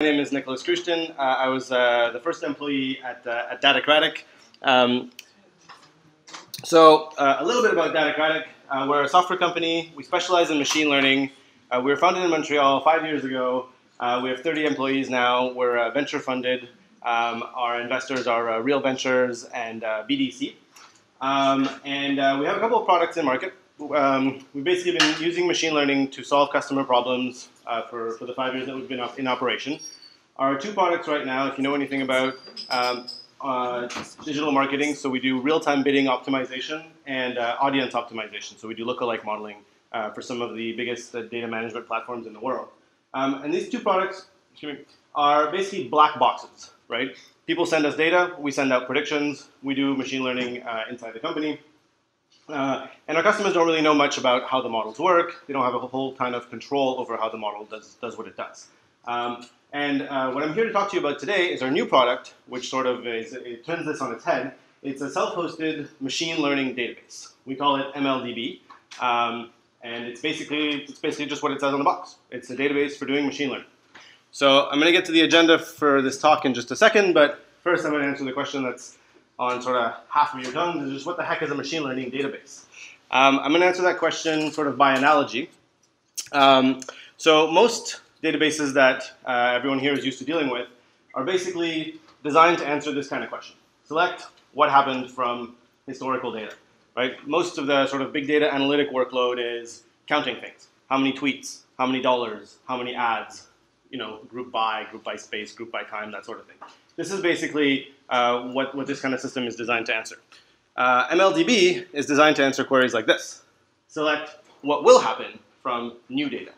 My name is Nicolas Kruchten. Uh, I was uh, the first employee at, uh, at Datacratic. Um, so, uh, a little bit about Datacratic. Uh, we're a software company. We specialize in machine learning. Uh, we were founded in Montreal five years ago. we have 30 employees now. We're venture funded. Um, our investors are Real Ventures and BDC. Um, and we have a couple of products in market um, we've basically been using machine learning to solve customer problems uh, for, for the five years that we've been in operation. Our two products right now, if you know anything about um, uh, digital marketing, so we do real-time bidding optimization and uh, audience optimization. So we do lookalike modeling uh, for some of the biggest uh, data management platforms in the world. Um, and these two products are basically black boxes, right? People send us data, we send out predictions, we do machine learning uh, inside the company. Uh, and our customers don't really know much about how the models work. They don't have a whole ton of control over how the model does, does what it does. Um, and uh, what I'm here to talk to you about today is our new product, which sort of is, it turns this on its head. It's a self-hosted machine learning database. We call it MLDB. Um, and it's basically, it's basically just what it says on the box. It's a database for doing machine learning. So I'm going to get to the agenda for this talk in just a second, but first I'm going to answer the question that's on sort of half of your tongues is just what the heck is a machine learning database? Um, I'm going to answer that question sort of by analogy. Um, so most databases that uh, everyone here is used to dealing with are basically designed to answer this kind of question. Select what happened from historical data, right? Most of the sort of big data analytic workload is counting things. How many tweets, how many dollars, how many ads, you know, group by, group by space, group by time, that sort of thing. This is basically uh, what, what this kind of system is designed to answer. Uh, MLDB is designed to answer queries like this. Select what will happen from new data.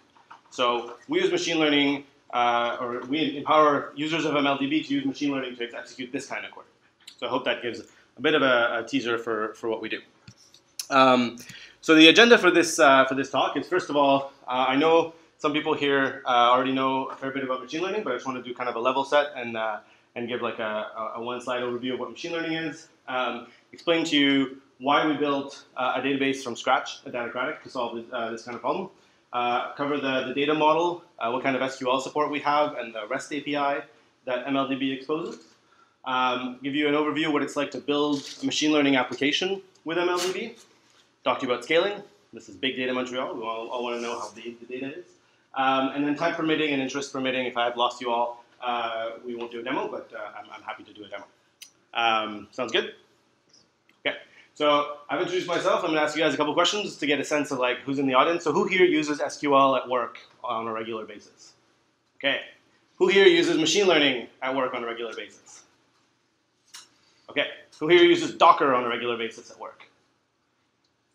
So we use machine learning, uh, or we empower users of MLDB to use machine learning to execute this kind of query. So I hope that gives a bit of a, a teaser for, for what we do. Um, so the agenda for this, uh, for this talk is, first of all, uh, I know some people here uh, already know a fair bit about machine learning, but I just want to do kind of a level set and uh, and give like a, a one slide overview of what machine learning is. Um, explain to you why we built uh, a database from scratch at Datacratic to solve this, uh, this kind of problem. Uh, cover the, the data model, uh, what kind of SQL support we have, and the REST API that MLDB exposes. Um, give you an overview of what it's like to build a machine learning application with MLDB. Talk to you about scaling. This is big data Montreal. We all, all want to know how big the data is. Um, and then time permitting and interest permitting, if I've lost you all, uh, we won't do a demo, but uh, I'm, I'm, happy to do a demo. Um, sounds good? Okay. So I've introduced myself. I'm going to ask you guys a couple questions to get a sense of like who's in the audience. So who here uses SQL at work on a regular basis? Okay. Who here uses machine learning at work on a regular basis? Okay. Who here uses Docker on a regular basis at work?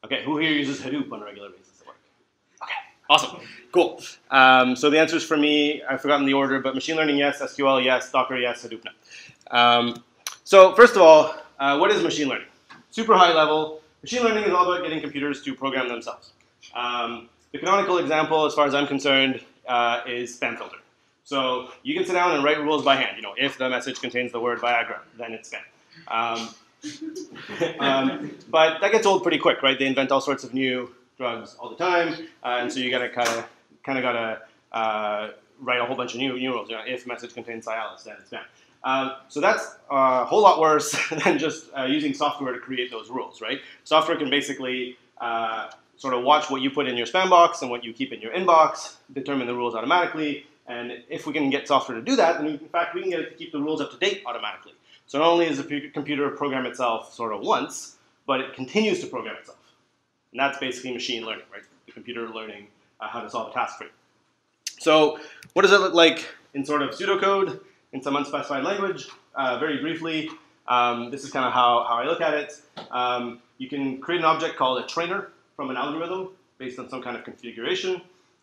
Okay. Who here uses Hadoop on a regular basis? Awesome. Cool. Um, so the answers for me, I've forgotten the order, but machine learning, yes. SQL, yes. Docker, yes. Hadoop, no. Um, so first of all, uh, what is machine learning? Super high level. Machine learning is all about getting computers to program themselves. Um, the canonical example, as far as I'm concerned, uh, is spam filter. So you can sit down and write rules by hand. You know, if the message contains the word Viagra, then it's spam. Um, um, but that gets old pretty quick, right? They invent all sorts of new drugs all the time, uh, and so you gotta kind of kind of gotta uh, write a whole bunch of new, new rules. You know, if message contains Cialis, then it's spam. Um, so that's a whole lot worse than just uh, using software to create those rules, right? Software can basically uh, sort of watch what you put in your spam box and what you keep in your inbox, determine the rules automatically, and if we can get software to do that, then in fact we can get it to keep the rules up to date automatically. So not only does the computer program itself sort of once, but it continues to program itself. And that's basically machine learning, right? The computer learning uh, how to solve a task for you. So what does it look like in sort of pseudocode, in some unspecified language? Uh, very briefly, um, this is kind of how, how I look at it. Um, you can create an object called a trainer from an algorithm based on some kind of configuration.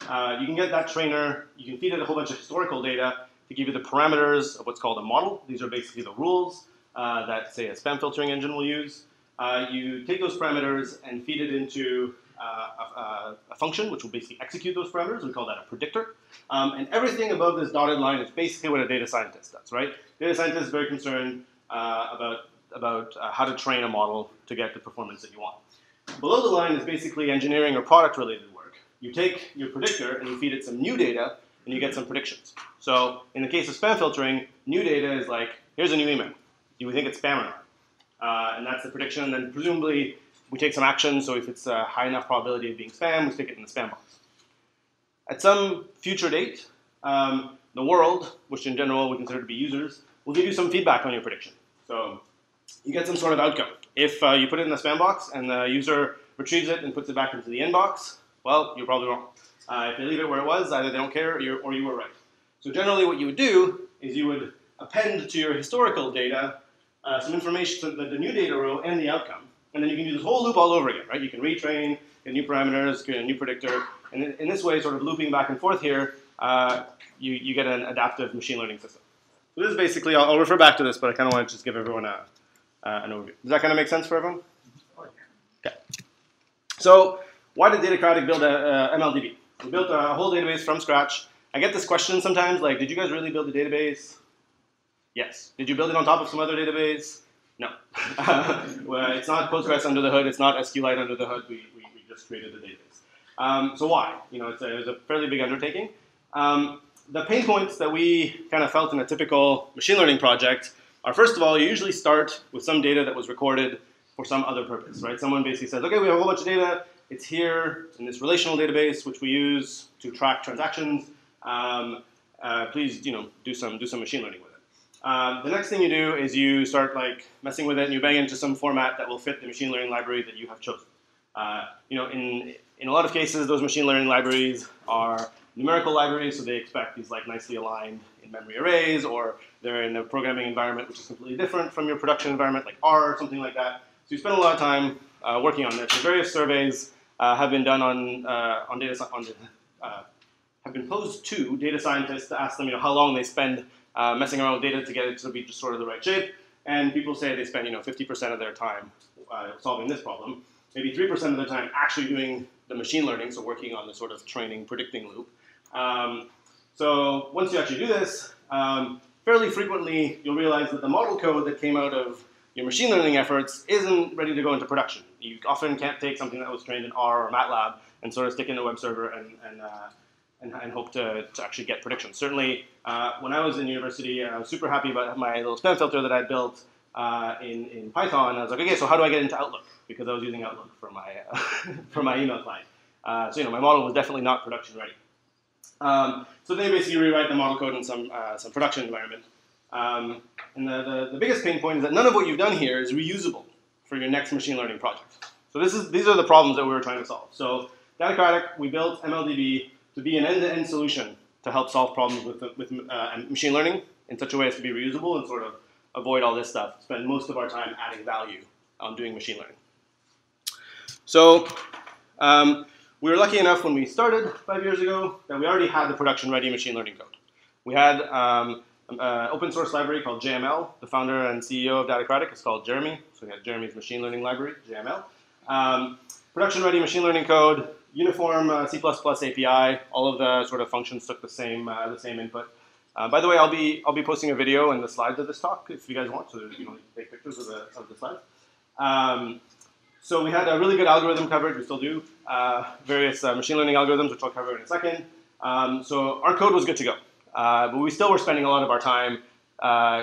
Uh, you can get that trainer, you can feed it a whole bunch of historical data to give you the parameters of what's called a model. These are basically the rules uh, that, say, a spam filtering engine will use. Uh, you take those parameters and feed it into uh, a, a, function, which will basically execute those parameters. We call that a predictor. Um, and everything above this dotted line is basically what a data scientist does, right? Data scientist is very concerned uh, about, about uh, how to train a model to get the performance that you want. Below the line is basically engineering or product related work. You take your predictor and you feed it some new data and you get some predictions. So in the case of spam filtering, new data is like, here's a new email. Do we think it's spam or not? Uh, and that's the prediction. And then presumably we take some action. So if it's a high enough probability of being spam, we stick it in the spam box. At some future date, um, the world, which in general we consider to be users, will give you some feedback on your prediction. So you get some sort of outcome. If uh, you put it in the spam box and the user retrieves it and puts it back into the inbox, well, you're probably wrong. Uh, if they leave it where it was, either they don't care or, or you were right. So generally what you would do is you would append to your historical data uh, some information, the, the new data row and the outcome. And then you can do this whole loop all over again, right? You can retrain, get new parameters, get a new predictor. And in, in this way, sort of looping back and forth here, uh, you, you get an adaptive machine learning system. So this is basically, I'll, I'll refer back to this, but I kind of want to just give everyone a, uh, an overview. Does that kind of make sense for everyone? Okay. So why did Datacratic build a, a MLDB? We built a whole database from scratch. I get this question sometimes, like, did you guys really build a database? Yes. Did you build it on top of some other database? No. well, it's not Postgres under the hood. It's not SQLite under the hood. We, we, we just created the database. Um, so why? You know, it's a, it was a fairly big undertaking. Um, the pain points that we kind of felt in a typical machine learning project are, first of all, you usually start with some data that was recorded for some other purpose, right? Someone basically says, okay, we have a whole bunch of data. It's here in this relational database, which we use to track transactions. Um, uh, please, you know, do some do some machine learning with it. Um, the next thing you do is you start like messing with it, and you bang it into some format that will fit the machine learning library that you have chosen. Uh, you know, in in a lot of cases, those machine learning libraries are numerical libraries, so they expect these like nicely aligned in-memory arrays, or they're in a programming environment which is completely different from your production environment, like R or something like that. So you spend a lot of time uh, working on this. So various surveys uh, have been done on uh, on data on uh, have been posed to data scientists to ask them, you know, how long they spend uh, messing around with data to get it to be just sort of the right shape. And people say they spend, you know, 50% of their time uh, solving this problem, maybe 3% of their time actually doing the machine learning, so working on the sort of training predicting loop. Um, so once you actually do this, um, fairly frequently you'll realize that the model code that came out of your machine learning efforts isn't ready to go into production. You often can't take something that was trained in R or MATLAB and sort of stick in a web server and, and, uh, and, and, hope to, to actually get predictions. Certainly, uh, when I was in university, I was super happy about my little spam filter that I built uh, in, in Python. I was like, okay, so how do I get into Outlook? Because I was using Outlook for my, for my email client. Uh, so, you know, my model was definitely not production ready. Um, so they basically rewrite the model code in some, uh, some production environment. Um, and the, the, the, biggest pain point is that none of what you've done here is reusable for your next machine learning project. So this is, these are the problems that we were trying to solve. So Datacratic, we built MLDB to be an end-to-end solution to help solve problems with, with uh, machine learning in such a way as to be reusable and sort of avoid all this stuff, spend most of our time adding value on doing machine learning. So um, we were lucky enough when we started five years ago that we already had the production-ready machine learning code. We had um, an open source library called JML. The founder and CEO of Datacratic is called Jeremy, so we had Jeremy's machine learning library, JML. Um, production-ready machine learning code, uniform uh, C++ API. All of the sort of functions took the same uh, the same input. Uh, by the way, I'll be I'll be posting a video and the slides of this talk if you guys want, so you know take pictures of the of the slides. Um, so we had a really good algorithm coverage, we still do, uh, various uh, machine learning algorithms, which I'll cover in a second. Um, so our code was good to go, uh, but we still were spending a lot of our time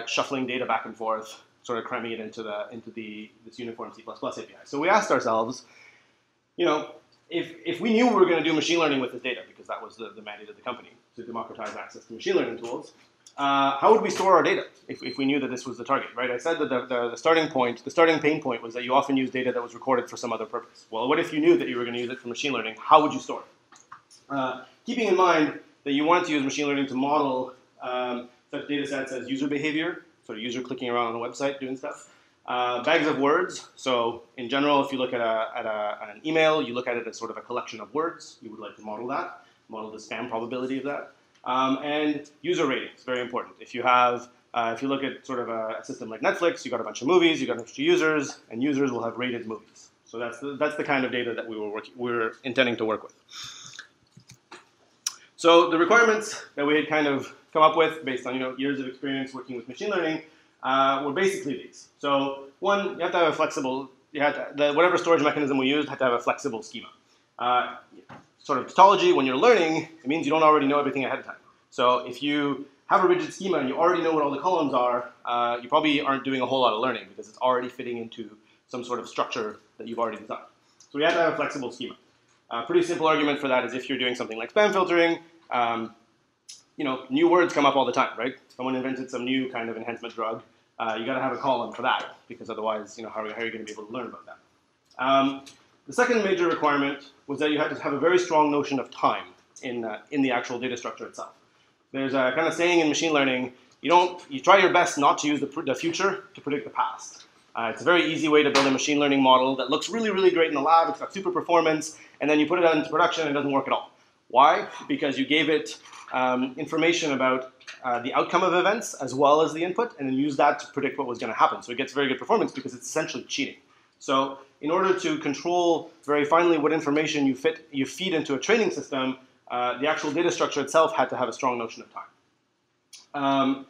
shuffling data back and forth, sort of cramming it into the into the this uniform C++ API. So we asked ourselves, you know, if if we knew we were going to do machine learning with this data, because that was the, the mandate of the company to democratize access to machine learning tools, uh, how would we store our data if, if we knew that this was the target, right? I said that the, the, the, starting point, the starting pain point was that you often use data that was recorded for some other purpose. Well, what if you knew that you were going to use it for machine learning? How would you store it? Uh, keeping in mind that you want to use machine learning to model um, such data sets as user behavior, sort of user clicking around on a website doing stuff, uh, bags of words. So in general, if you look at, a, at, a, an email, you look at it as sort of a collection of words. You would like to model that, model the spam probability of that. Um, and user ratings, very important. If you have, uh, if you look at sort of a, a system like Netflix, you got a bunch of movies, you got a bunch of users, and users will have rated movies. So that's the, that's the kind of data that we were working, we were intending to work with. So the requirements that we had kind of come up with based on you know years of experience working with machine learning uh, were basically these. So one, you have to have a flexible, you have to, the, whatever storage mechanism we used had to have a flexible schema. Uh, sort of tautology, when you're learning, it means you don't already know everything ahead of time. So if you have a rigid schema and you already know what all the columns are, uh, you probably aren't doing a whole lot of learning because it's already fitting into some sort of structure that you've already designed. So we have to have a flexible schema. A pretty simple argument for that is if you're doing something like spam filtering, um, you know, new words come up all the time, right? Someone invented some new kind of enhancement drug. Uh, you got to have a column for that because otherwise, you know, how are, how are you going to be able to learn about that? Um, the second major requirement was that you had to have a very strong notion of time in, uh, in the actual data structure itself. There's a kind of saying in machine learning, you don't, you try your best not to use the, the future to predict the past. Uh, it's a very easy way to build a machine learning model that looks really, really great in the lab, it's got super performance, and then you put it out into production and it doesn't work at all. Why? Because you gave it um, information about uh, the outcome of events as well as the input, and then use that to predict what was going to happen. So it gets very good performance because it's essentially cheating. So in order to control very finely what information you, fit, you feed into a training system, uh, the actual data structure itself had to have a strong notion of time. Um,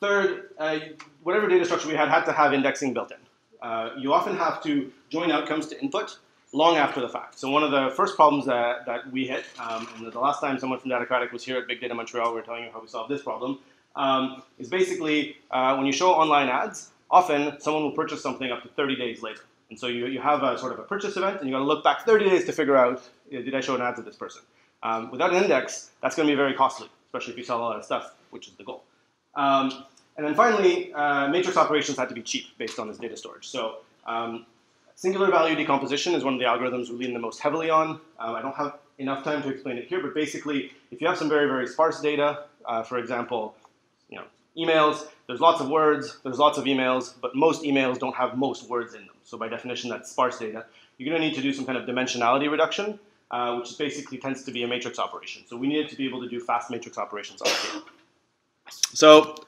third, uh, whatever data structure we had had to have indexing built in. Uh, you often have to join outcomes to input long after the fact. So one of the first problems that, that we hit, um, and the last time someone from Datacratic was here at Big Data Montreal, we were telling you how we solved this problem, um, is basically uh, when you show online ads, often someone will purchase something up to 30 days later. And so you, you have a sort of a purchase event, and you got to look back 30 days to figure out, know, did I show an ad to this person? Um, without an index, that's going to be very costly, especially if you sell a lot of stuff, which is the goal. Um, and then finally, uh, matrix operations had to be cheap based on this data storage. So um, singular value decomposition is one of the algorithms we lean the most heavily on. Um, I don't have enough time to explain it here, but basically, if you have some very, very sparse data, uh, for example, you know, emails, there's lots of words, there's lots of emails, but most emails don't have most words in them. So by definition, that's sparse data. You're going to need to do some kind of dimensionality reduction, uh, which basically tends to be a matrix operation. So we needed to be able to do fast matrix operations on the data. So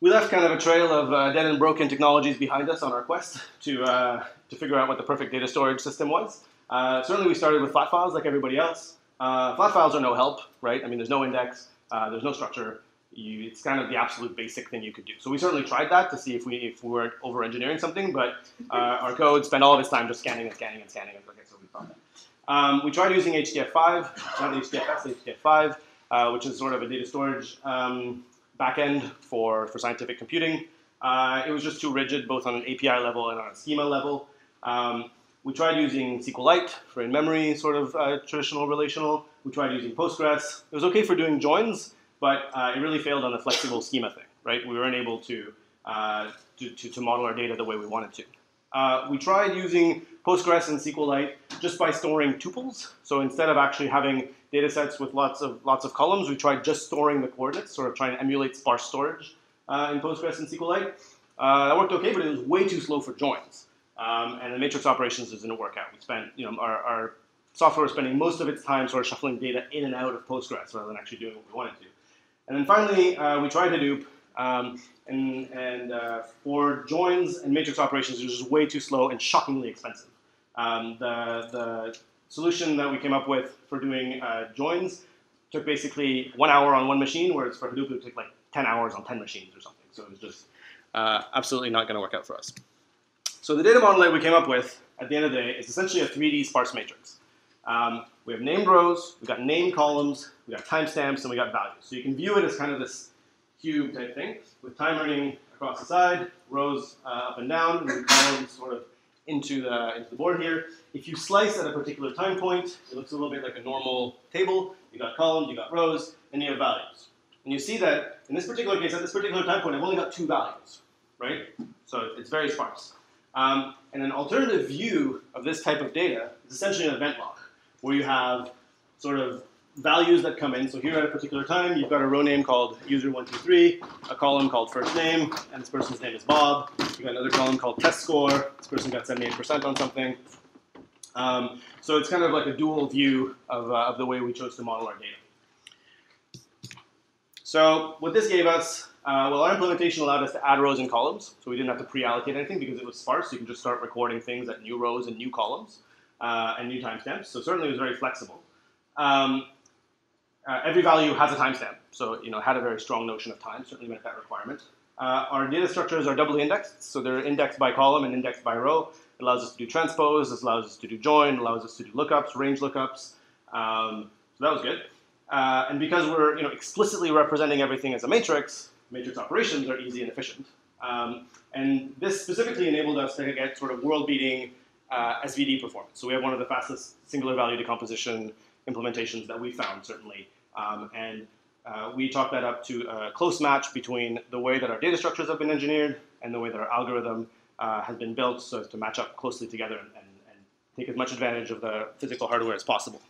we left kind of a trail of uh, dead and broken technologies behind us on our quest to, uh, to figure out what the perfect data storage system was. Uh, certainly we started with flat files like everybody else. Uh, flat files are no help, right? I mean, there's no index, uh, there's no structure you, it's kind of the absolute basic thing you could do. So we certainly tried that to see if we if we weren't over engineering something, but uh, our code spent all of its time just scanning and scanning and scanning. Okay, so we found that. Um, we tried using HDF5, not HDFS, HDF5, uh, which is sort of a data storage um, backend for, for scientific computing. Uh, it was just too rigid, both on an API level and on a schema level. Um, we tried using SQLite for in-memory sort of uh, traditional relational. We tried using Postgres. It was okay for doing joins, but uh, it really failed on the flexible schema thing, right? We weren't able to, uh, to, to, to, model our data the way we wanted to. Uh, we tried using Postgres and SQLite just by storing tuples. So instead of actually having data sets with lots of, lots of columns, we tried just storing the coordinates, sort of trying to emulate sparse storage uh, in Postgres and SQLite. Uh, that worked okay, but it was way too slow for joins. Um, and the matrix operations didn't work out. We spent, you know, our, our software was spending most of its time sort of shuffling data in and out of Postgres rather than actually doing what we wanted to. And then finally, uh, we tried Hadoop, um, and, and uh, for joins and matrix operations, it was way too slow and shockingly expensive. Um, the, the solution that we came up with for doing uh, joins took basically one hour on one machine, whereas for Hadoop it take like 10 hours on 10 machines or something. So it was just uh, absolutely not going to work out for us. So the data model that we came up with at the end of the day is essentially a 3D sparse matrix. Um, we have named rows, we've got named columns, we've got timestamps, and we got values. So you can view it as kind of this cube type thing with time running across the side, rows uh, up and down, and columns sort of into the, into the board here. If you slice at a particular time point, it looks a little bit like a normal table. You got columns, you got rows, and you have values. And you see that in this particular case, at this particular time point, I've only got two values, right? So it's very sparse. Um, and an alternative view of this type of data is essentially an event log, where you have sort of values that come in. So here at a particular time, you've got a row name called user123, a column called first name, and this person's name is Bob. You've got another column called test score. This person got 78% on something. Um, so it's kind of like a dual view of, uh, of the way we chose to model our data. So what this gave us, uh, well, our implementation allowed us to add rows and columns. So we didn't have to pre-allocate anything because it was sparse. You can just start recording things at new rows and new columns uh, and new timestamps. So certainly it was very flexible. Um, uh, every value has a timestamp, so you know had a very strong notion of time. Certainly met that requirement. Uh, our data structures are doubly indexed, so they're indexed by column and indexed by row. It allows us to do transpose, this allows us to do join, allows us to do lookups, range lookups. Um, so that was good. uh, and because we're you know, explicitly representing everything as a matrix, matrix operations are easy and efficient. Um, and this specifically enabled us to get sort of world-beating uh, SVD performance. So we have one of the fastest singular value decomposition implementations that we found, certainly. Um, and uh, we chalk that up to a close match between the way that our data structures have been engineered and the way that our algorithm uh, has been built so as to match up closely together and, and, take as much advantage of the physical hardware as possible.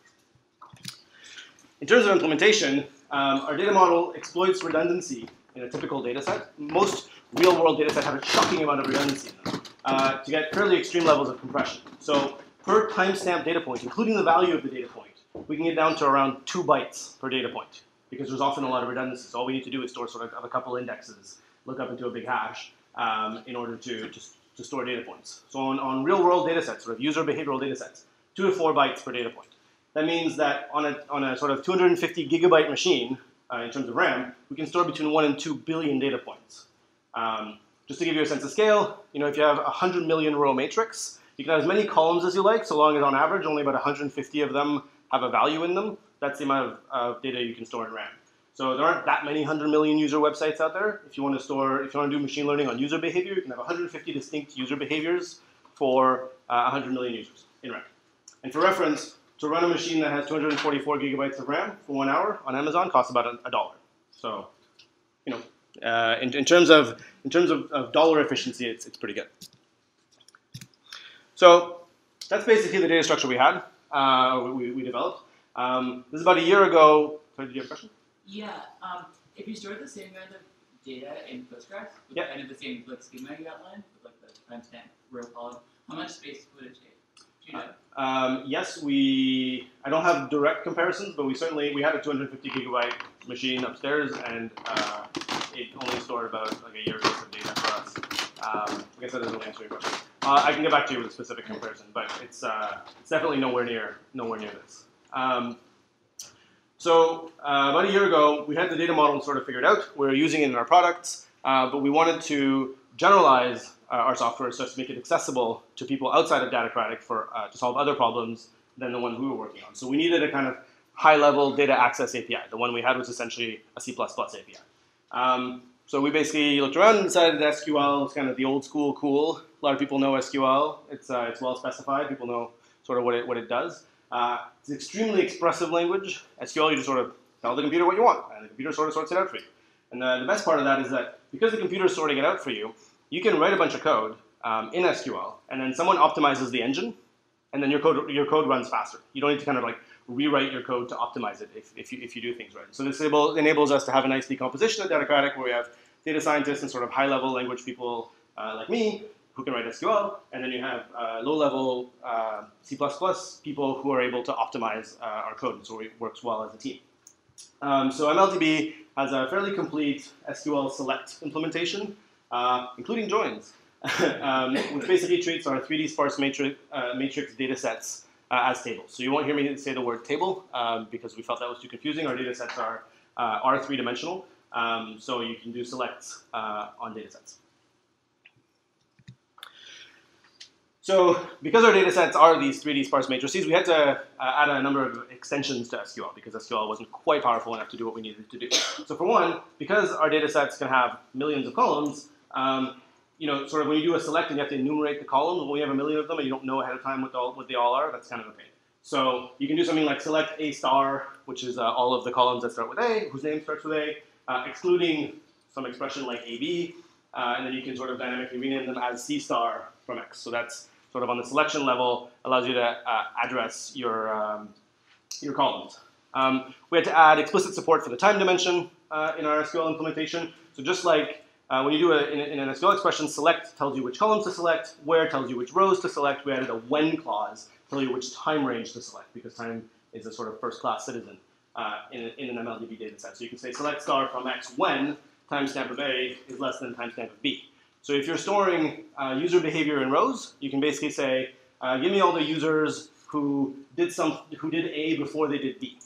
In terms of implementation, um, our data model exploits redundancy in a typical data set. Most real-world data sets have a shocking amount of redundancy in them uh, to get fairly extreme levels of compression. So per timestamp data point, including the value of the data point, we can get down to around two bytes per data point because there's often a lot of redundancy. So all we need to do is store sort of a couple indexes, look up into a big hash um, in order to, to, to, store data points. So on, on real-world data sets, sort of user behavioral data sets, two to four bytes per data point. That means that on a, on a sort of 250 gigabyte machine, uh, in terms of RAM, we can store between one and two billion data points. Um, just to give you a sense of scale, you know, if you have a 100 million row matrix, you can have as many columns as you like, so long as on average only about 150 of them have a value in them. That's the amount of, of data you can store in RAM. So there aren't that many 100 million user websites out there. If you want to store, if you want to do machine learning on user behavior, you can have 150 distinct user behaviors for uh, 100 million users in RAM. And for reference, to run a machine that has 244 gigabytes of RAM for one hour on Amazon costs about a, dollar. So, you know, uh, in, in, terms of in terms of, of, dollar efficiency, it's it's pretty good. So that's basically the data structure we had. Uh, we, we developed. Um, this is about a year ago. Sorry, did you have a question? Yeah. Um, if you store the same amount of data in Postgres with yep. kind of the same like schema you outlined, with like the timestamp row column, how much space would it take? Um, yes, we. I don't have direct comparisons, but we certainly we had a 250 gigabyte machine upstairs, and uh, it only stored about like a year's worth of data for us. Um, I guess that doesn't answer your question. Uh, I can get back to you with a specific comparison, but it's uh, it's definitely nowhere near nowhere near this. Um, so uh, about a year ago, we had the data model sort of figured out. We are using it in our products, uh, but we wanted to generalize uh, our software so as to make it accessible to people outside of Datacratic for uh, to solve other problems than the one we were working on. So we needed a kind of high-level data access API. The one we had was essentially a C++ API. Um, so we basically looked around and decided that SQL is kind of the old school cool. A lot of people know SQL. It's, uh, it's well specified. People know sort of what it, what it does. Uh, it's an extremely expressive language. SQL, you just sort of tell the computer what you want, and the computer sort of sorts it out for you. And the, the best part of that is that because the computer is sorting it out for you, you can write a bunch of code um, in SQL, and then someone optimizes the engine, and then your code your code runs faster. You don't need to kind of like rewrite your code to optimize it if, if, you, if you do things right. So this able, enables us to have a nice decomposition at Datacratic where we have data scientists and sort of high-level language people uh, like me who can write SQL, and then you have uh, low-level uh, C++ people who are able to optimize uh, our code, so it works well as a team. Um, so MLDB has a fairly complete SQL select implementation uh, including joins, um, which basically treats our 3D sparse matrix, uh, matrix data sets uh, as tables. So you won't hear me say the word table um, because we felt that was too confusing. Our data sets are, uh, are three-dimensional, um, so you can do selects uh, on data sets. So because our data sets are these 3D sparse matrices, we had to uh, add a number of extensions to SQL because SQL wasn't quite powerful enough to do what we needed to do. So for one, because our data sets can have millions of columns, um, you know, sort of when you do a select and you have to enumerate the columns, when you have a million of them and you don't know ahead of time what, all, what they all are, that's kind of a pain. So you can do something like select A star, which is uh, all of the columns that start with A, whose name starts with A, uh, excluding some expression like AB, uh, and then you can sort of dynamically rename them as C star from X. So that's sort of on the selection level, allows you to uh, address your, um, your columns. Um, we had to add explicit support for the time dimension uh, in our SQL implementation. So just like uh, when you do a, in, in, an SQL expression, select tells you which columns to select, where tells you which rows to select. We added a when clause to tell you which time range to select because time is a sort of first-class citizen uh, in, in, an MLDB data set. So you can say select star from X when timestamp of A is less than timestamp of B. So if you're storing uh, user behavior in rows, you can basically say, uh, give me all the users who did some who did A before they did B.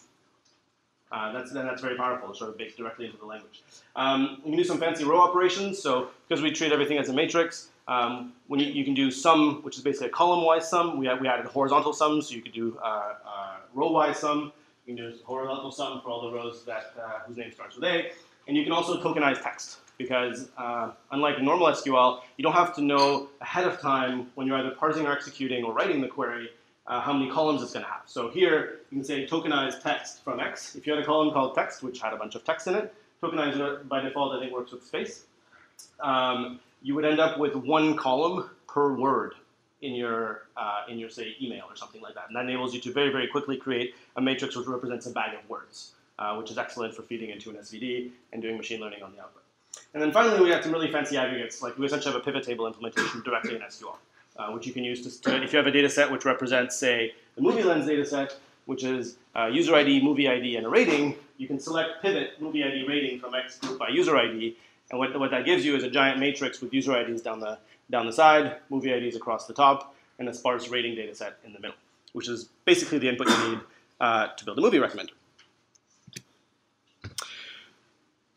Uh, that's, then that's very powerful, it's sort of baked directly into the language. Um, you can do some fancy row operations. So because we treat everything as a matrix, um, when you, you, can do sum, which is basically a column-wise sum. We, we added horizontal sum, so you could do uh, uh, row-wise sum. You can do horizontal sum for all the rows that uh, whose name starts with A, and you can also tokenize text because uh, unlike normal SQL, you don't have to know ahead of time when you're either parsing or executing or writing the query uh, how many columns it's going to have. So here you can say tokenize text from X. If you had a column called text, which had a bunch of text in it, tokenizer by default I think works with space. Um, you would end up with one column per word in your uh, in your say email or something like that, and that enables you to very very quickly create a matrix which represents a bag of words, uh, which is excellent for feeding into an SVD and doing machine learning on the output. And then finally, we have some really fancy aggregates, like we essentially have a pivot table implementation directly in SQL, uh, which you can use to, to, if you have a data set which represents, say, the MovieLens data set, which is uh, user ID, movie ID, and a rating, you can select pivot movie ID rating from X group by user ID, and what, what that gives you is a giant matrix with user IDs down the, down the side, movie IDs across the top, and a sparse rating data set in the middle, which is basically the input you need uh, to build a movie recommender.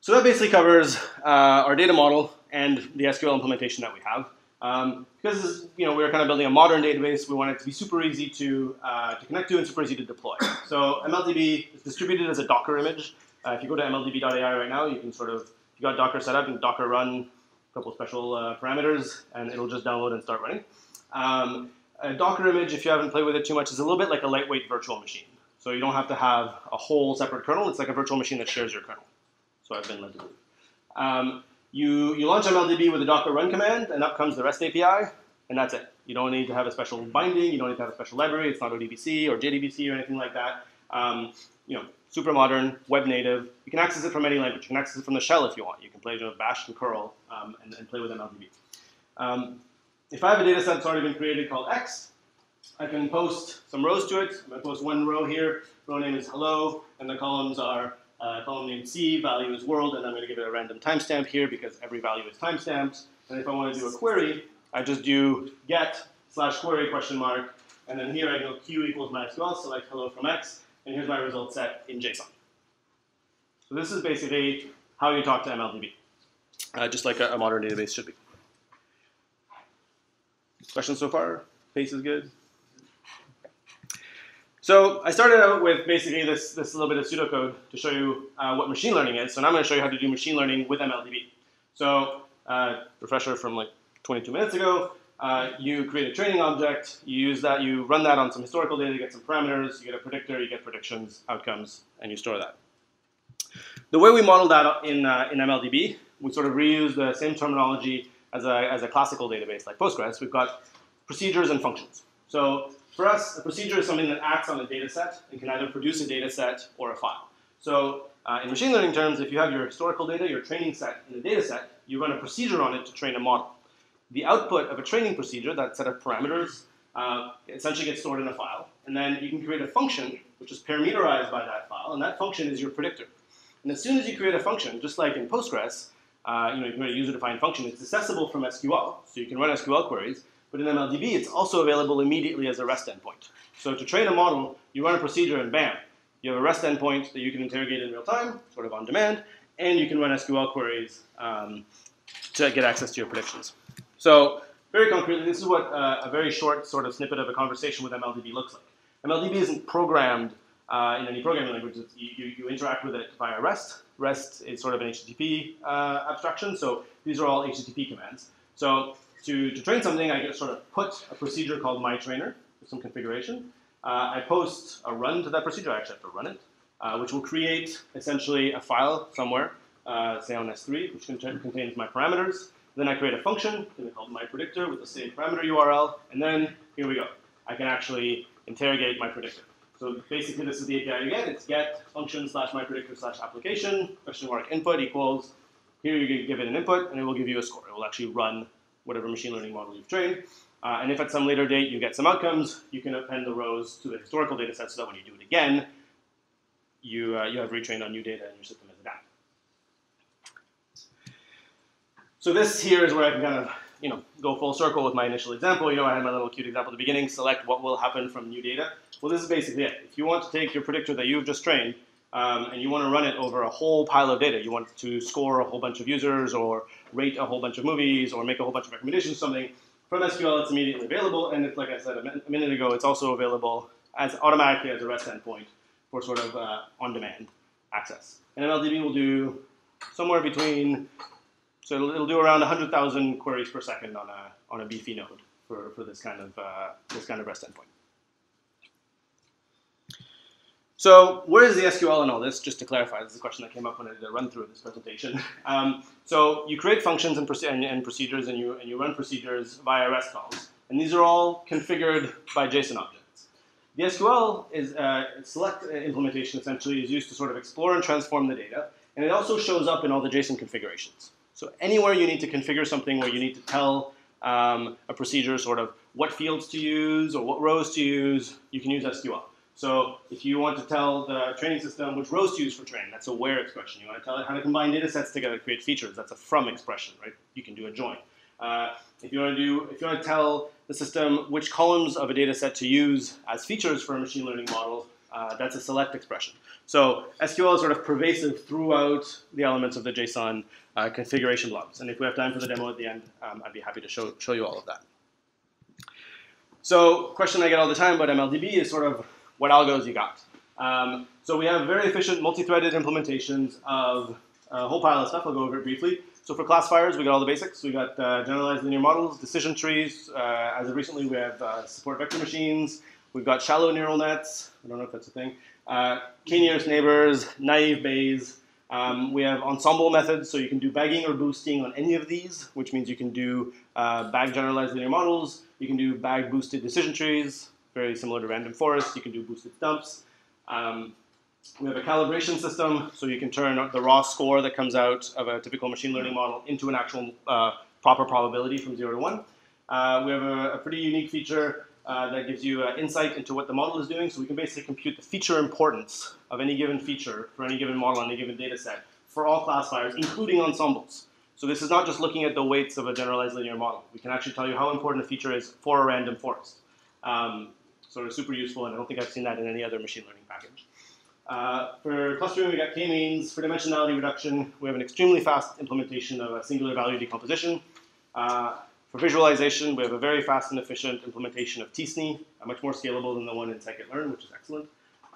So that basically covers uh, our data model and the SQL implementation that we have. Um, because you know we're kind of building a modern database, we want it to be super easy to, uh, to connect to and super easy to deploy. So MLDB is distributed as a Docker image. Uh, if you go to mldb.ai right now, you can sort of, you got Docker set up, and Docker run a couple special uh, parameters, and it'll just download and start running. Um, a Docker image, if you haven't played with it too much, is a little bit like a lightweight virtual machine. So you don't have to have a whole separate kernel. It's like a virtual machine that shares your kernel so I've been led to believe. Um, you, you launch MLDB with a Docker run command, and up comes the REST API, and that's it. You don't need to have a special binding. You don't need to have a special library. It's not ODBC or JDBC or anything like that. Um, you know, super modern, web native. You can access it from any language. You can access it from the shell if you want. You can play with Bash and curl um, and, and, play with MLDB. Um, if I have a data set that's already been created called X, I can post some rows to it. I'm going to post one row here. Row name is hello, and the columns are uh, column name C, value is world, and I'm going to give it a random timestamp here because every value is timestamped. And if I want to do a query, I just do get slash query question mark, and then here I go q equals MySQL, select hello from X, and here's my result set in JSON. So this is basically how you talk to MLDB, uh, just like a, a modern database should be. Questions so far? Pace is good? So I started out with basically this, this little bit of pseudocode to show you uh, what machine learning is. So now I'm going to show you how to do machine learning with MLDB. So uh, refresher from like 22 minutes ago, uh, you create a training object, you use that, you run that on some historical data, you get some parameters, you get a predictor, you get predictions, outcomes, and you store that. The way we model that in, uh, in MLDB, we sort of reuse the same terminology as a, as a classical database like Postgres. We've got procedures and functions. So for us, a procedure is something that acts on a data set and can either produce a data set or a file. So uh, in machine learning terms, if you have your historical data, your training set in a data set, you run a procedure on it to train a model. The output of a training procedure, that set of parameters, uh, essentially gets stored in a file. And then you can create a function which is parameterized by that file, and that function is your predictor. And as soon as you create a function, just like in Postgres, uh, you know, you can create a user-defined function. It's accessible from SQL, so you can run SQL queries. But in MLDB, it's also available immediately as a REST endpoint. So to train a model, you run a procedure and bam, you have a REST endpoint that you can interrogate in real time, sort of on demand, and you can run SQL queries um, to get access to your predictions. So very concretely, this is what uh, a very short sort of snippet of a conversation with MLDB looks like. MLDB isn't programmed uh, in any programming language. You, you, you, interact with it via REST. REST is sort of an HTTP uh, abstraction, so these are all HTTP commands. So to, to train something, I sort of put a procedure called my trainer with some configuration. Uh, I post a run to that procedure. I actually have to run it, uh, which will create essentially a file somewhere, uh, say on S3, which contains my parameters. Then I create a function called myPredictor with the same parameter URL, and then here we go. I can actually interrogate my predictor. So basically, this is the API get. It's get function slash my predictor slash application question mark input equals. Here you give it an input, and it will give you a score. It will actually run whatever machine learning model you've trained. Uh, and if at some later date you get some outcomes, you can append the rows to the historical data set so that when you do it again, you, uh, you have retrained on new data and your system has adapted. So this here is where I can kind of you know, go full circle with my initial example. You know, I had my little cute example at the beginning, select what will happen from new data. Well, this is basically it. If you want to take your predictor that you've just trained um, and you want to run it over a whole pile of data, you want to score a whole bunch of users or rate a whole bunch of movies or make a whole bunch of recommendations, something from SQL, it's immediately available. And it's, like I said a minute ago, it's also available as automatically as a REST endpoint for sort of uh, on-demand access. And MLDB will do somewhere between, so it'll, it'll do around 100,000 queries per second on a, on a beefy node for, for this kind of, uh, this kind of REST endpoint. So where is the SQL in all this? Just to clarify, this is a question that came up when I did a run through of this presentation. Um, so you create functions and, and, and, procedures, and you, and you run procedures via REST calls. And these are all configured by JSON objects. The SQL is a uh, select implementation essentially is used to sort of explore and transform the data, and it also shows up in all the JSON configurations. So anywhere you need to configure something where you need to tell um, a procedure sort of what fields to use or what rows to use, you can use SQL. So if you want to tell the training system which rows to use for training, that's a where expression. You want to tell it how to combine data sets together to create features, that's a from expression, right? You can do a join. Uh, if you want to do, if you want to tell the system which columns of a data set to use as features for a machine learning model, uh, that's a select expression. So SQL is sort of pervasive throughout the elements of the JSON uh, configuration blobs. And if we have time for the demo at the end, um, I'd be happy to show, show you all of that. So question I get all the time about MLDB is sort of what algos you got. Um, so we have very efficient multi-threaded implementations of a whole pile of stuff. I'll go over it briefly. So for classifiers, we got all the basics. We got uh, generalized linear models, decision trees. Uh, as of recently, we have uh, support vector machines. We've got shallow neural nets. I don't know if that's a thing. Uh, k-nearest neighbors, naive Bayes. Um, we have ensemble methods, so you can do bagging or boosting on any of these, which means you can do uh, bag generalized linear models. You can do bag boosted decision trees very similar to random forest. You can do boosted stumps. Um, we have a calibration system, so you can turn the raw score that comes out of a typical machine learning model into an actual uh, proper probability from 0 to 1. Uh, we have a, a, pretty unique feature uh, that gives you uh, insight into what the model is doing, so we can basically compute the feature importance of any given feature for any given model on any given data set for all classifiers, including ensembles. So this is not just looking at the weights of a generalized linear model. We can actually tell you how important a feature is for a random forest. Um, sort of super useful, and I don't think I've seen that in any other machine learning package. Uh, for clustering, we got k-means. For dimensionality reduction, we have an extremely fast implementation of a singular value decomposition. Uh, for visualization, we have a very fast and efficient implementation of t-SNE, uh, much more scalable than the one in scikit-learn, which is excellent.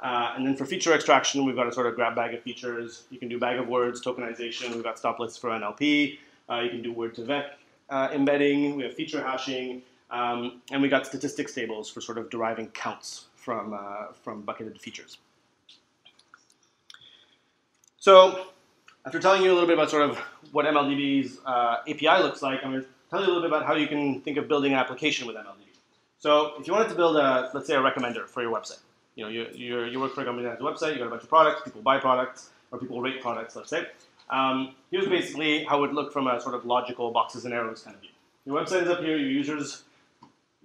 Uh, and then for feature extraction, we've got a sort of grab bag of features. You can do bag of words, tokenization. We've got stop lists for NLP. Uh, you can do word2vec uh, embedding. We have feature hashing. Um, and we got statistics tables for sort of deriving counts from, uh, from bucketed features. So after telling you a little bit about sort of what MLDB's uh, API looks like, I'm going to tell you a little bit about how you can think of building an application with MLDB. So if you wanted to build a, let's say, a recommender for your website, you know, you, you work for a company that has a website, you got a bunch of products, people buy products, or people rate products, let's say. Um, here's basically how it would look from a sort of logical boxes and arrows kind of view. Your website is up here, your users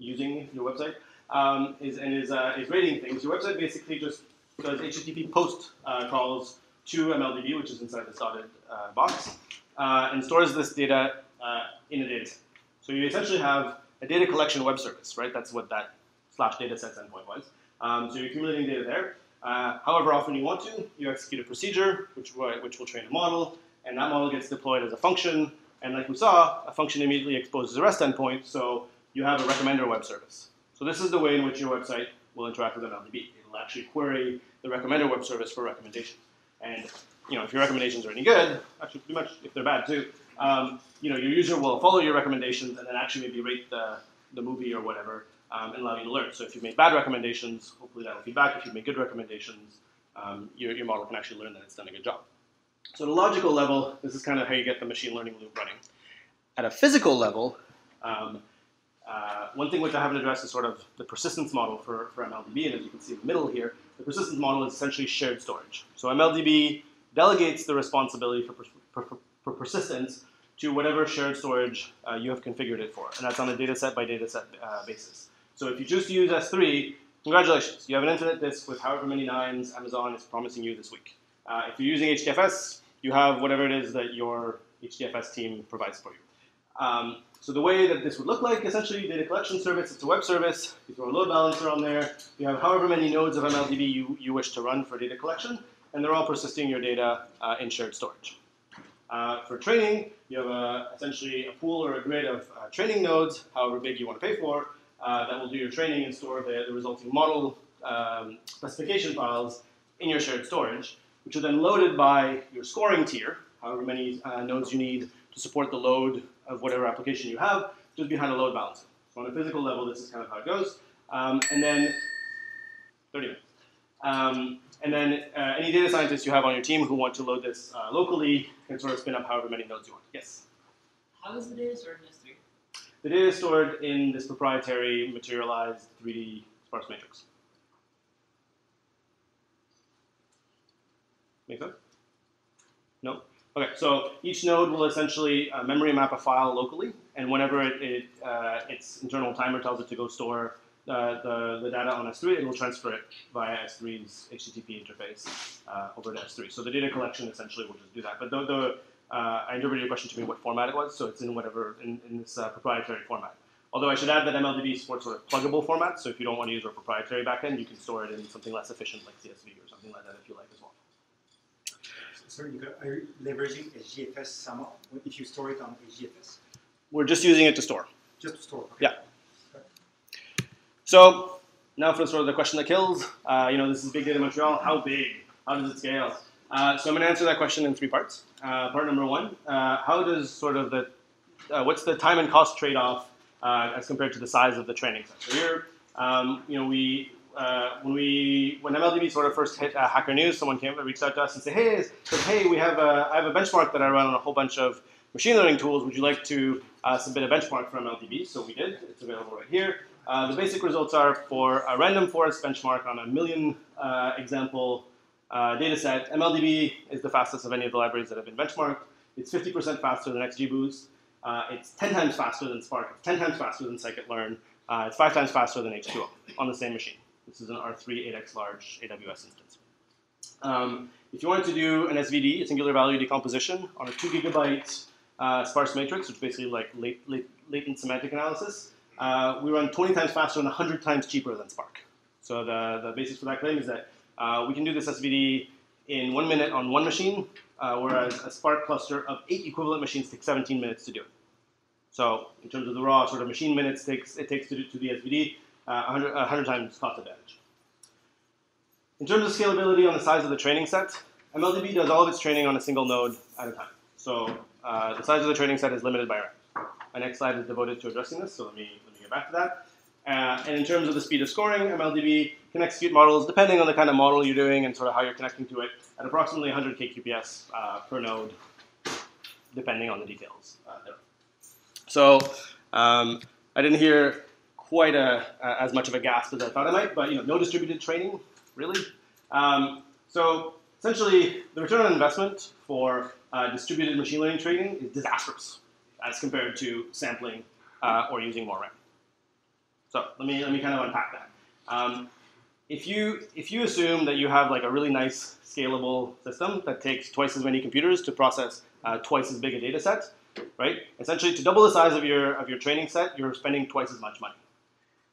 using your website um, is and is, uh, is rating things. Your website basically just does HTTP post uh, calls to MLDB, which is inside this dotted uh, box, uh, and stores this data uh, in a data set. So you essentially have a data collection web service, right? That's what that slash datasets endpoint was. Um, so you're accumulating data there. Uh, however often you want to, you execute a procedure, which, which will train a model, and that model gets deployed as a function. And like we saw, a function immediately exposes a REST endpoint, so you have a recommender web service. So this is the way in which your website will interact with MLDB. It'll actually query the recommender web service for recommendations. And you know, if your recommendations are any good, actually pretty much if they're bad too, um, you know, your user will follow your recommendations and then actually maybe rate the, the movie or whatever um, and allow you to learn. So if you've made bad recommendations, hopefully that'll feedback. If you've made good recommendations, um, your, your model can actually learn that it's done a good job. So at a logical level, this is kind of how you get the machine learning loop running. At a physical level, um, uh, one thing which I haven't addressed is sort of the persistence model for, for MLDB, and as you can see in the middle here, the persistence model is essentially shared storage. So MLDB delegates the responsibility for, for, for persistence to whatever shared storage uh, you have configured it for, and that's on a dataset by dataset uh, basis. So if you choose to use S3, congratulations, you have an infinite disk with however many nines Amazon is promising you this week. Uh, if you're using HDFS, you have whatever it is that your HDFS team provides for you. Um, so the way that this would look like, essentially, data collection service, it's a web service. You throw a load balancer on there. You have however many nodes of MLDB you, you wish to run for data collection, and they're all persisting your data uh, in shared storage. Uh, for training, you have a, essentially a pool or a grid of uh, training nodes, however big you want to pay for, uh, that will do your training and store the, the resulting model um, specification files in your shared storage, which are then loaded by your scoring tier, however many uh, nodes you need to support the load of whatever application you have, just behind a load balancer. So on a physical level, this is kind of how it goes. Um, and then, 30 minutes. Um, and then uh, any data scientists you have on your team who want to load this uh, locally can sort of spin up however many nodes you want. Yes? How is the data stored in S3? The data is stored in this proprietary materialized 3D sparse matrix. Make sense? Okay, so each node will essentially uh, memory map a file locally, and whenever it, it uh, its internal timer tells it to go store uh, the, the data on S3, it will transfer it via S3's HTTP interface uh, over to S3. So the data collection essentially will just do that. But the, the uh, I interpreted your question to be what format it was, so it's in whatever, in, in this uh, proprietary format. Although I should add that MLDB supports sort of pluggable formats, so if you don't want to use our proprietary backend, you can store it in something less efficient like CSV or something like that if you like as well. Sorry, Nicolas, are you leveraging HDFS somehow if you store it on HDFS? We're just using it to store. Just to store? Okay. Yeah. So now for sort of the question that kills. Uh, you know, this is Big Data Montreal. How big? How does it scale? Uh, so I'm going to answer that question in three parts. Uh, part number one: uh, How does sort of the uh, what's the time and cost trade-off uh, as compared to the size of the training set? So here, um, you know, we when we when MLDB sort of first hit Hacker News, someone came and reached out to us and said, "Hey, said, hey, we have a, I have a benchmark that I run on a whole bunch of machine learning tools. Would you like to submit a benchmark for MLDB?" So we did. It's available right here. Uh, the basic results are for a random forest benchmark on a million uh, example uh, data set. MLDB is the fastest of any of the libraries that have been benchmarked. It's 50% faster than XGBoost. Uh, it's 10 times faster than Spark. It's 10 times faster than scikit-learn. Uh, it's 5 times faster than H2O on the same machine. This is an R3 8x large AWS instance. Um, if you wanted to do an SVD, a singular value decomposition, on a 2 gigabyte uh, sparse matrix, which is basically like late, late, latent semantic analysis, uh, we run 20 times faster and 100 times cheaper than Spark. So the, the basis for that claim is that uh, we can do this SVD in one minute on one machine, uh, whereas a Spark cluster of eight equivalent machines takes 17 minutes to do. So in terms of the raw sort of machine minutes takes, it takes to do to the SVD, 100, uh, 100 times cost advantage. In terms of scalability on the size of the training set, MLDB does all of its training on a single node at a time. So uh, the size of the training set is limited by RAM. My next slide is devoted to addressing this, so let me, let me get back to that. Uh, and in terms of the speed of scoring, MLDB can execute models depending on the kind of model you're doing and sort of how you're connecting to it at approximately 100 kqps uh, per node, depending on the details uh. So um, I didn't hear quite a, as much of a gasp as I thought I might, but you know, no distributed training, really. Um, so essentially, the return on investment for uh, distributed machine learning training is disastrous as compared to sampling uh, or using more RAM. So let me, let me kind of unpack that. Um, if, you, if you assume that you have like a really nice scalable system that takes twice as many computers to process uh, twice as big a data set, right? Essentially, to double the size of your, of your training set, you're spending twice as much money.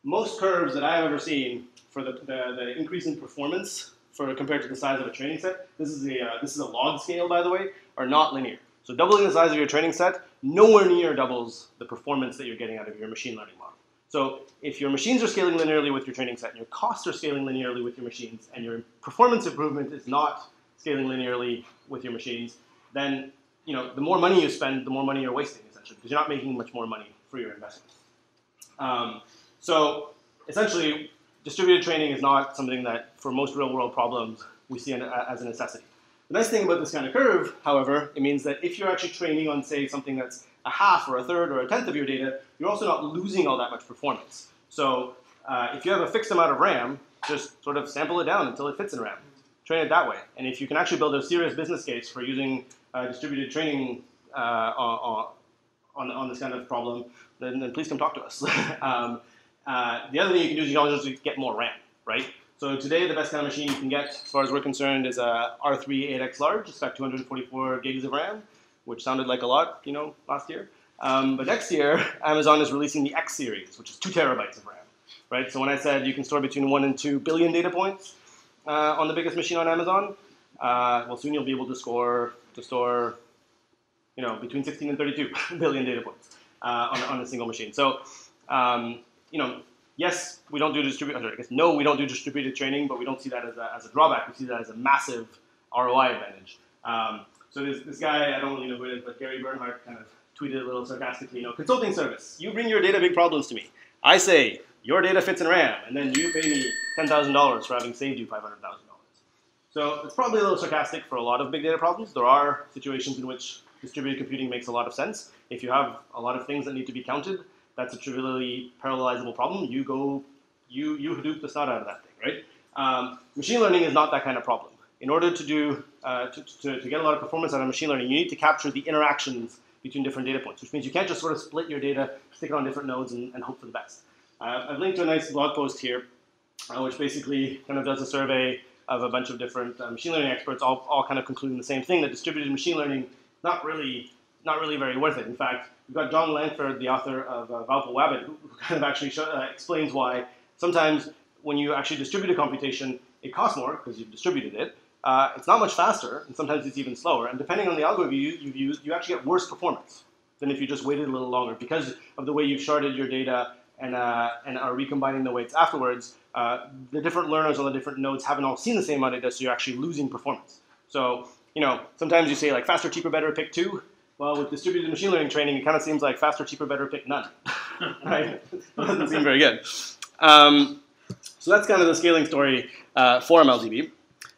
Most curves that I've ever seen for the, the, the increase in performance for compared to the size of a training set, this is a, uh, this is a log scale, by the way, are not linear. So doubling the size of your training set nowhere near doubles the performance that you're getting out of your machine learning model. So if your machines are scaling linearly with your training set, and your costs are scaling linearly with your machines, and your performance improvement is not scaling linearly with your machines, then you know the more money you spend, the more money you're wasting essentially, because you're not making much more money for your investment. Um, so essentially, distributed training is not something that, for most real-world problems, we see as a necessity. The nice thing about this kind of curve, however, it means that if you're actually training on, say, something that's a half or a third or a tenth of your data, you're also not losing all that much performance. So uh, if you have a fixed amount of RAM, just sort of sample it down until it fits in RAM. Train it that way. And if you can actually build a serious business case for using uh, distributed training uh, on, on, this kind of problem, then, then please come talk to us. um, uh, the other thing you can do is you can just get more RAM, right? So today, the best kind of machine you can get, as far as we're concerned, is a R3 8X large. It's got 244 gigs of RAM, which sounded like a lot, you know, last year. Um, but next year, Amazon is releasing the X series, which is two terabytes of RAM, right? So when I said you can store between one and two billion data points uh, on the biggest machine on Amazon, uh, well, soon you'll be able to score to store, you know, between 16 and 32 billion data points uh, on, on a single machine. So, um, you know, yes, we don't do distributed. I guess no, we don't do distributed training, but we don't see that as a, as a drawback. We see that as a massive ROI advantage. Um, so this, this guy, I don't really know who it is, but Gary Bernhardt kind of tweeted a little sarcastically, you know, consulting service. You bring your data big problems to me. I say your data fits in RAM, and then you pay me ten thousand dollars for having saved you five hundred thousand dollars. So it's probably a little sarcastic for a lot of big data problems. There are situations in which distributed computing makes a lot of sense. If you have a lot of things that need to be counted, that's a trivially parallelizable problem. You go, you you Hadoop the snot out of that thing, right? Um, machine learning is not that kind of problem. In order to do uh, to, to, to, get a lot of performance out of machine learning, you need to capture the interactions between different data points, which means you can't just sort of split your data, stick it on different nodes, and, and hope for the best. Uh, I've linked to a nice blog post here, uh, which basically kind of does a survey of a bunch of different uh, machine learning experts, all, all kind of concluding the same thing: that distributed machine learning not really not really very worth it. In fact, we've got John Langford, the author of uh, Vowpal Wabbit, who, kind of actually show, uh, explains why sometimes when you actually distribute a computation, it costs more because you've distributed it. Uh, it's not much faster, and sometimes it's even slower. And depending on the algorithm you, you've used, you actually get worse performance than if you just waited a little longer because of the way you've sharded your data and, uh, and are recombining the weights afterwards. Uh, the different learners on the different nodes haven't all seen the same amount of data, so you're actually losing performance. So, you know, sometimes you say like faster, cheaper, better, pick two. Well, with distributed machine learning training, it kind of seems like faster, cheaper, better, pick none. right? doesn't seem very good. Um, so that's kind of the scaling story uh, for MLDB.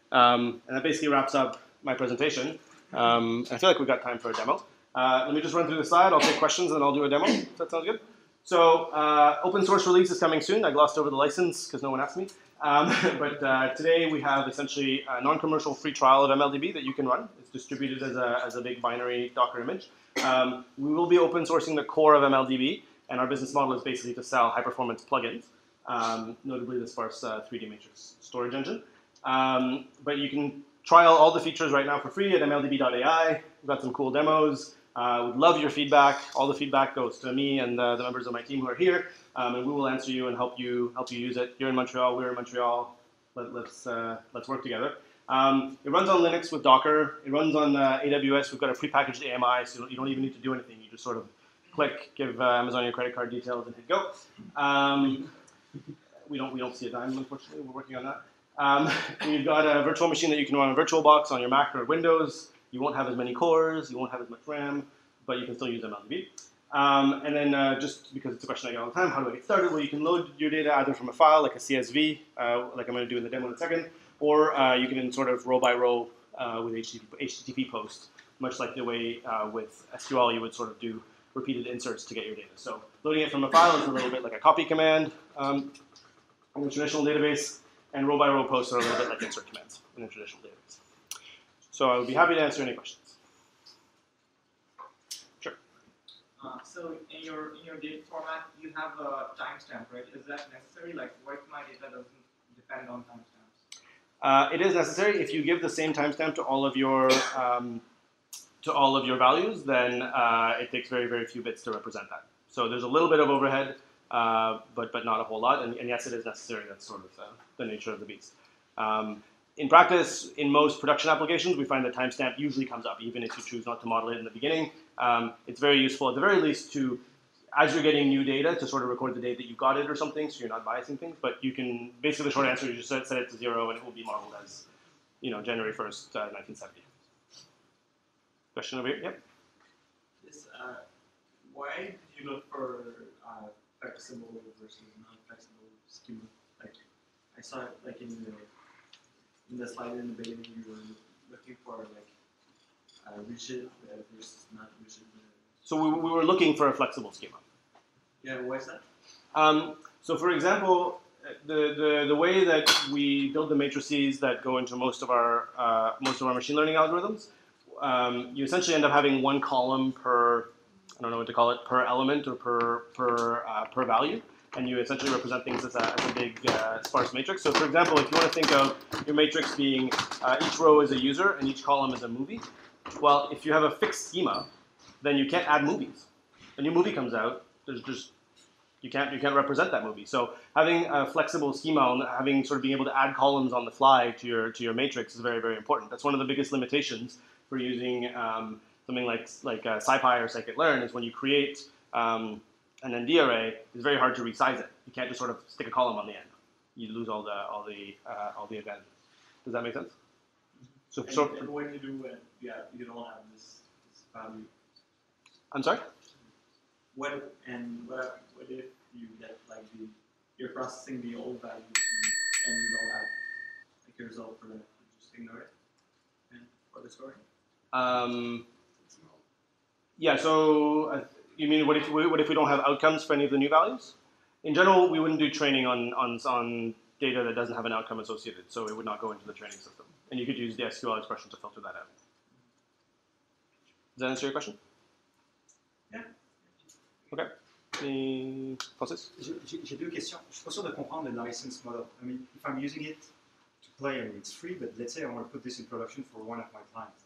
Um, and that basically wraps up my presentation. Um, I feel like we've got time for a demo. Uh, let me just run through the slide. I'll take questions and then I'll do a demo. Does that sound good? So uh, open source release is coming soon. I glossed over the license because no one asked me. Um, but uh, today we have essentially a non-commercial free trial of MLDB that you can run. It's distributed as a, as a big binary Docker image. Um, we will be open sourcing the core of MLDB, and our business model is basically to sell high-performance plugins, um, notably the sparse 3D uh, matrix storage engine. Um, but you can trial all the features right now for free at mldb.ai. We've got some cool demos. Uh, would love your feedback. All the feedback goes to me and uh, the members of my team who are here, um, and we will answer you and help you help you use it. You're in Montreal. We're in Montreal. Let, us let's, uh, let's work together. Um, it runs on Linux with Docker. It runs on uh, AWS. We've got a prepackaged AMI, so you don't, you don't, even need to do anything. You just sort of click, give uh, Amazon your credit card details, and hit go. Um, we don't we don't see a dime, unfortunately. We're working on that. Um, you've got a virtual machine that you can run on VirtualBox on your Mac or Windows. You won't have as many cores, you won't have as much RAM, but you can still use MLDB. Um, and then uh, just because it's a question I get all the time, how do I get started? Well, you can load your data either from a file, like a CSV, uh, like I'm going to do in the demo in a second, or uh, you can sort of row by row uh, with HTTP, HTTP post, much like the way uh, with SQL you would sort of do repeated inserts to get your data. So loading it from a file is a little bit like a copy command um, in a traditional database and row by row posts are a little bit like insert commands in a traditional database. So I would be happy to answer any questions. Sure. Uh, so in your in your data format, you have a timestamp, right? Is that necessary? Like, what if my data doesn't depend on timestamps? Uh, it is necessary. If you give the same timestamp to all of your um, to all of your values, then uh, it takes very very few bits to represent that. So there's a little bit of overhead, uh, but but not a whole lot. And, and, yes, it is necessary. That's sort of the nature of the beast. Um, in practice, in most production applications, we find that timestamp usually comes up, even if you choose not to model it in the beginning. Um, it's very useful, at the very least, to, as you're getting new data, to sort of record the date that you got it or something, so you're not biasing things. But you can, basically, the short answer, you just set, set it to zero, and it will be modeled as, you know, January 1st, uh, 1970. Question over here? Yep. Yes, uh, why did you look for uh, flexible versus non-flexible schema? Like I saw it like in the in the slide in the beginning. You were looking for like uh, rigid versus not rigid. So we, we were looking for a flexible schema. Yeah, why is that? Um, so for example, the, the, the way that we build the matrices that go into most of our uh, most of our machine learning algorithms, um, you essentially end up having one column per I don't know what to call it per element or per per uh, per value and you essentially represent things as a, as a big uh, sparse matrix. So for example, if you want to think of your matrix being uh, each row is a user and each column is a movie, well, if you have a fixed schema, then you can't add movies. A new movie comes out, there's just you can't you can't represent that movie. So having a flexible schema and having sort of being able to add columns on the fly to your to your matrix is very very important. That's one of the biggest limitations for using um, something like like uh, SciPy or scikit-learn is when you create um, an ND array, it's very hard to resize it. You can't just sort of stick a column on the end. You lose all the all the uh, all the event. Does that make sense? So, And, so and when you do it, yeah, you don't have this, this value. I'm sorry. What and what, what if you get like the you're processing the old value and you don't have like a result for that, you just ignore it and for the story. Um, yeah. So uh, you mean what if we, what if we don't have outcomes for any of the new values? In general, we wouldn't do training on on on data that doesn't have an outcome associated, so it would not go into the training system. And you could use the SQL expression to filter that out. Does that answer your question? Yeah. Okay. Any Francis? J'ai- J'ai j'ai deux questions. Je suis pas sûr de comprendre le license model. I mean, if I'm using it to play, I mean, it's free, but let's say I want to put this in production for one of my clients.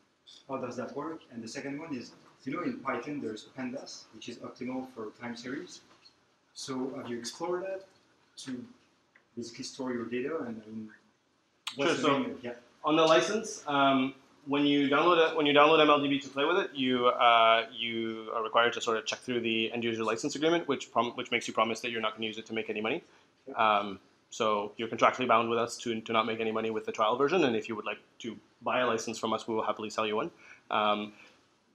How does that work? And the second one is, you know, in Python there's pandas, which is optimal for time series. So have you explored that to basically store your data? And I mean, what's Sure, so- yeah. On the license, um, when you download it, when you download MLDB to play with it, you uh, you are required to sort of check through the end user license agreement, which prom- which makes you promise that you're not going to use it to make any money. Um, so you're contractually bound with us to, to not make any money with the trial version, and if you would like to buy a license from us, we will happily sell you one. Um,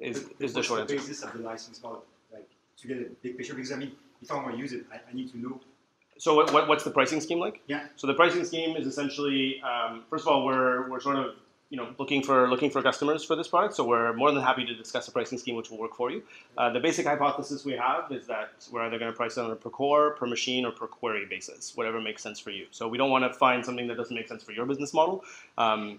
is, But- is the short answer? basis of the license model? Like to get a big picture, because I mean, if I want to use it, I, I need to know. So what, what, what's the pricing scheme like? Yeah. So the pricing scheme is essentially, um, first of all, we're, we're sort of you know looking for looking for customers for this product. So we're more than happy to discuss a pricing scheme which will work for you. Uh, the basic hypothesis we have is that we're either going to price it on a per core, per machine, or per query basis, whatever makes sense for you. So we don't want to find something that doesn't make sense for your business model. Um,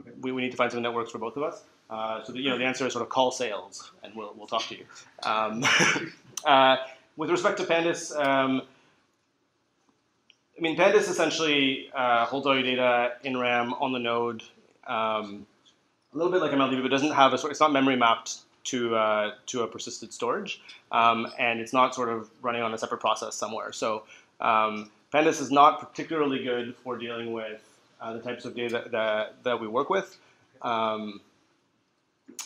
Okay. we, we need to find something that works for both of us. Uh, so the, you know the answer is sort of call sales, and we'll we'll talk to you. Um, uh, with respect to Pandas. Um, I mean, Pandas essentially uh, holds all your data in RAM on the node, um, a little bit like MLDB, but doesn't have a sort. It's not memory mapped to uh, to a persisted storage, um, and it's not sort of running on a separate process somewhere. So um, Pandas is not particularly good for dealing with uh, the types of data that, that we work with. Um,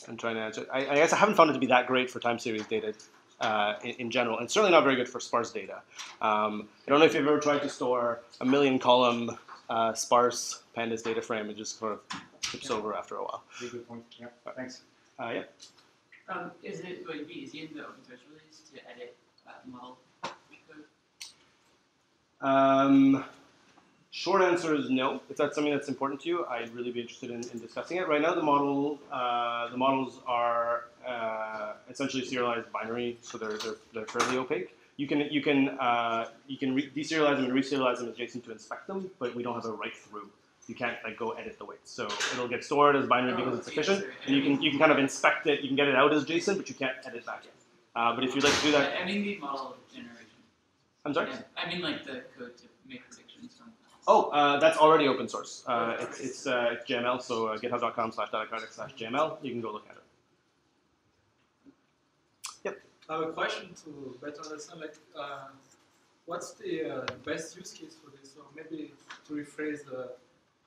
I'm trying to answer. I, I guess I haven't found it to be that great for time series data uh, in, in general, and certainly not very good for sparse data. Um, I don't know if you've ever tried to store a million column uh, sparse pandas data frame. It just sort of tips over after a while. Very good point. Yeah. Thanks. Uh, yeah. Um, is it going to be easy in the open source release to edit that model code? Um, short answer is no. If that's something that's important to you, I'd really be interested in, in discussing it. Right now, the model uh, the models are uh, essentially serialized binary, so they're, they're, they're fairly opaque. You can you can uh, you can re- deserialize them and reserialize them as JSON to inspect them, but we don't have a write through. You can't like go edit the weights, so it'll get stored as binary Oh, because it's efficient, and you can you can kind of inspect it. You can get it out as JSON, but you can't edit back in. Uh, but if you'd like to do that, I, mean the model generation. I'm sorry. Yeah, I mean like the code to make on Oh, uh, that's already open source. Uh, it's it's, uh, JML, so uh, github.com slash datacratic slash JML. You can go look at it. Yep. I have a question to better understand, like, uh, what's the uh, best use case for this? Or maybe to rephrase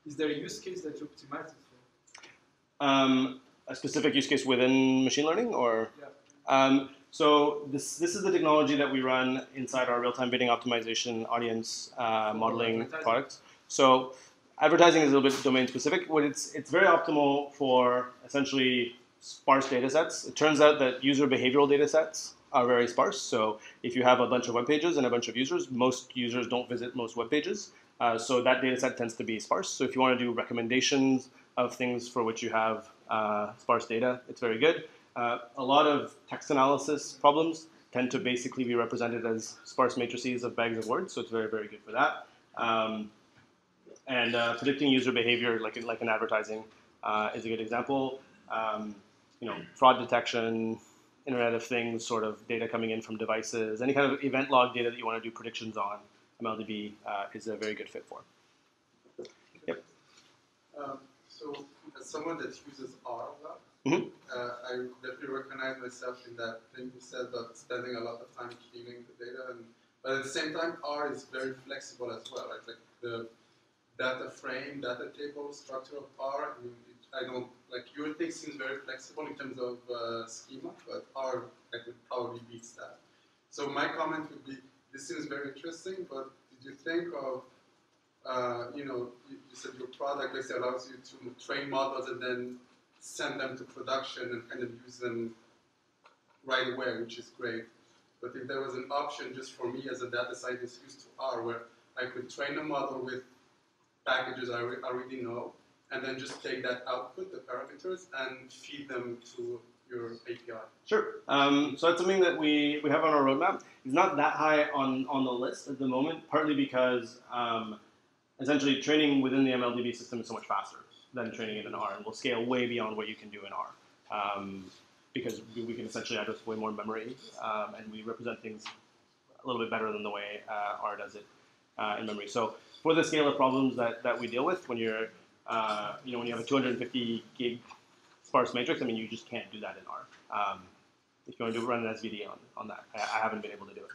is there a use case that you optimize it for? Um, a specific use case within machine learning, or Yeah. um, so this this is the technology that we run inside our real-time bidding optimization audience uh, modeling products. So advertising is a little bit domain specific. What it's it's very optimal for essentially sparse data sets. It turns out that user behavioral data sets are very sparse. So if you have a bunch of web pages and a bunch of users, most users don't visit most web pages. Uh, so that data set tends to be sparse. So if you want to do recommendations of things for which you have uh, sparse data, it's very good. Uh, a lot of text analysis problems tend to basically be represented as sparse matrices of bags of words, so it's very, very good for that. Um, and uh, predicting user behavior, like in, like in advertising, uh, is a good example. Um, you know, fraud detection, Internet of Things sort of data coming in from devices, any kind of event log data that you want to do predictions on, MLDB uh, is a very good fit for. Um, so, as someone that uses R a lot, Mhm. uh, I definitely recognize myself in that thing you said about spending a lot of time cleaning the data, and but at the same time, R is very flexible as well. Right? Like the data frame, data table structure of R. I mean, it, I don't like your thing seems very flexible in terms of uh, schema, but R I could probably beats that. So my comment would be, this seems very interesting, but did you think of, uh, you know, you, you said your product basically allows you to train models and then send them to production and kind of use them right away, which is great. But if there was an option just for me as a data scientist used to R, where I could train a model with packages I re- already know, and then just take that output, the parameters, and feed them to your API. Sure. Um, so that's something that we, we have on our roadmap. It's not that high on, on the list at the moment, partly because um, essentially training within the MLDB system is so much faster than training it in R, and will scale way beyond what you can do in R. Um, because we, we can essentially address way more memory, um, and we represent things a little bit better than the way uh, R does it uh, in memory. So for the scale of problems that, that we deal with, when you're uh, you know when you have a 250 gig sparse matrix, I mean you just can't do that in R. Um, if you want to do run an SVD on, on that, I, I haven't been able to do it.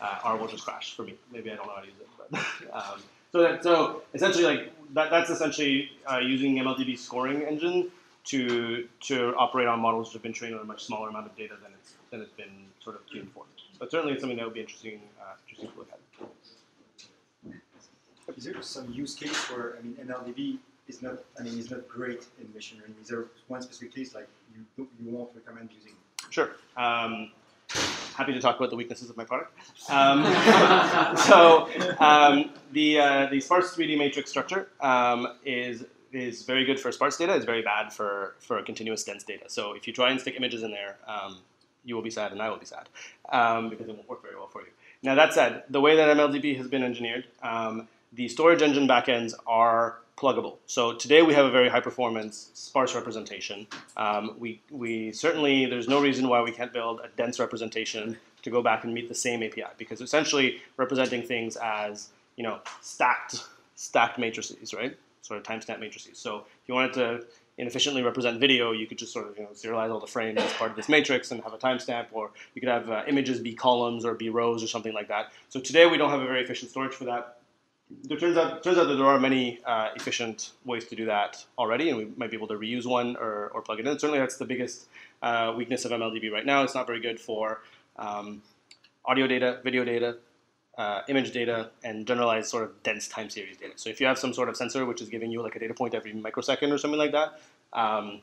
Uh, R will just crash for me. Maybe I don't know how to use it, but um, so that so essentially like that, that's essentially uh, using MLDB scoring engine to to operate on models that have been trained on a much smaller amount of data than it's than it's been sort of tuned for. But certainly it's something that would be interesting uh, interesting to look at. Is there some use case where I mean MLDB is not I mean is not great in machine learning? Is there one specific case like you you won't recommend using? Sure. Um, happy to talk about the weaknesses of my product. Um, so um, the uh, the sparse 3D matrix structure um, is is very good for sparse data. It's very bad for for continuous dense data. So if you try and stick images in there, um, you will be sad, and I will be sad um, because it won't work very well for you. Now that said, the way that MLDB has been engineered, the storage engine backends are pluggable. So today we have a very high performance sparse representation. Um, we, we certainly, there's no reason why we can't build a dense representation to go back and meet the same API because essentially representing things as, you know, stacked, stacked matrices, right? Sort of timestamp matrices. So if you wanted to inefficiently represent video, you could just sort of, you know, serialize all the frames as part of this matrix and have a timestamp, or you could have uh, images be columns or be rows or something like that. So today we don't have a very efficient storage for that there turns out turns out that there are many uh, efficient ways to do that already, and we might be able to reuse one or, or plug it in. Certainly, that's the biggest uh, weakness of MLDB right now. It's not very good for um, audio data, video data, uh, image data, and generalized sort of dense time series data. So if you have some sort of sensor which is giving you like a data point every microsecond or something like that, um,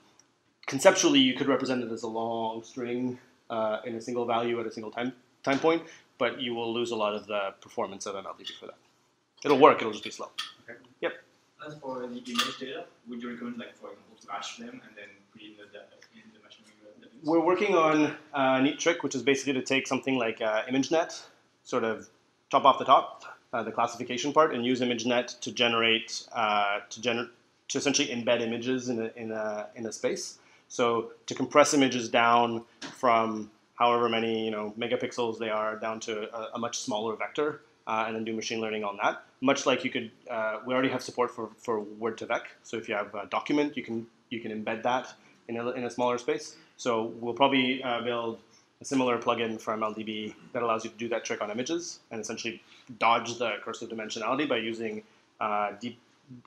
conceptually you could represent it as a long string uh, in a single value at a single time time point, but you will lose a lot of the performance of MLDB for that. It'll work. It'll just be slow. Okay. Yep. As for the image data, would you recommend, like, for example, to hash them and then put in the data in the machine learning? We're working on a neat trick, which is basically to take something like uh, ImageNet, sort of chop off the top, uh, the classification part, and use ImageNet to generate uh, to gener- to essentially embed images in a, in a in a space. So to compress images down from however many you know megapixels they are down to a, a much smaller vector, uh, and then do machine learning on that. Much like you could, uh, we already have support for, for word2vec. So if you have a document, you can you can embed that in a, in a smaller space. So we'll probably uh, build a similar plugin from LDB that allows you to do that trick on images and essentially dodge the curse of dimensionality by using uh, deep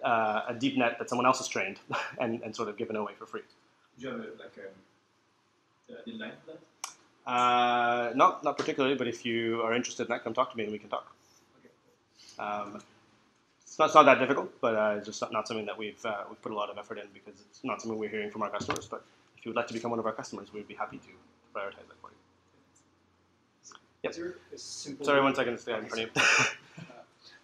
uh, a deep net that someone else has trained and, and sort of given away for free. Do you have, a, like, um, a deadline for that? Uh, not not particularly, but if you are interested in that, come talk to me and we can talk. Um, it's, not, it's not that difficult, but uh, it's just not, something that we've uh, we've put a lot of effort in because it's not something we're hearing from our customers. But if you would like to become one of our customers, we'd be happy to prioritize that for you. Yep. Is there a simple Sorry, one second. Stay in front of you.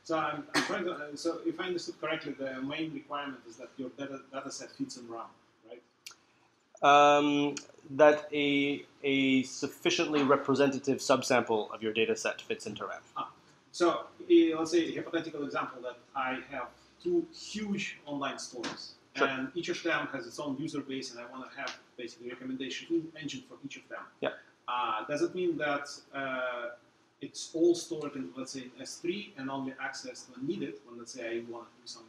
So I'm, I'm trying to. Uh, so if I understood correctly, the main requirement is that your data, data set fits in RAM, right? um, that a a sufficiently representative subsample of your data set fits into RAM. So eh, let's say a hypothetical example that I have two huge online stores, Sure. and each of them has its own user base, and I want to have basically recommendation engine for each of them. Yeah. Uh, does it mean that uh, it's all stored in, let's say, in S3 and only accessed when needed? When let's say I want to do some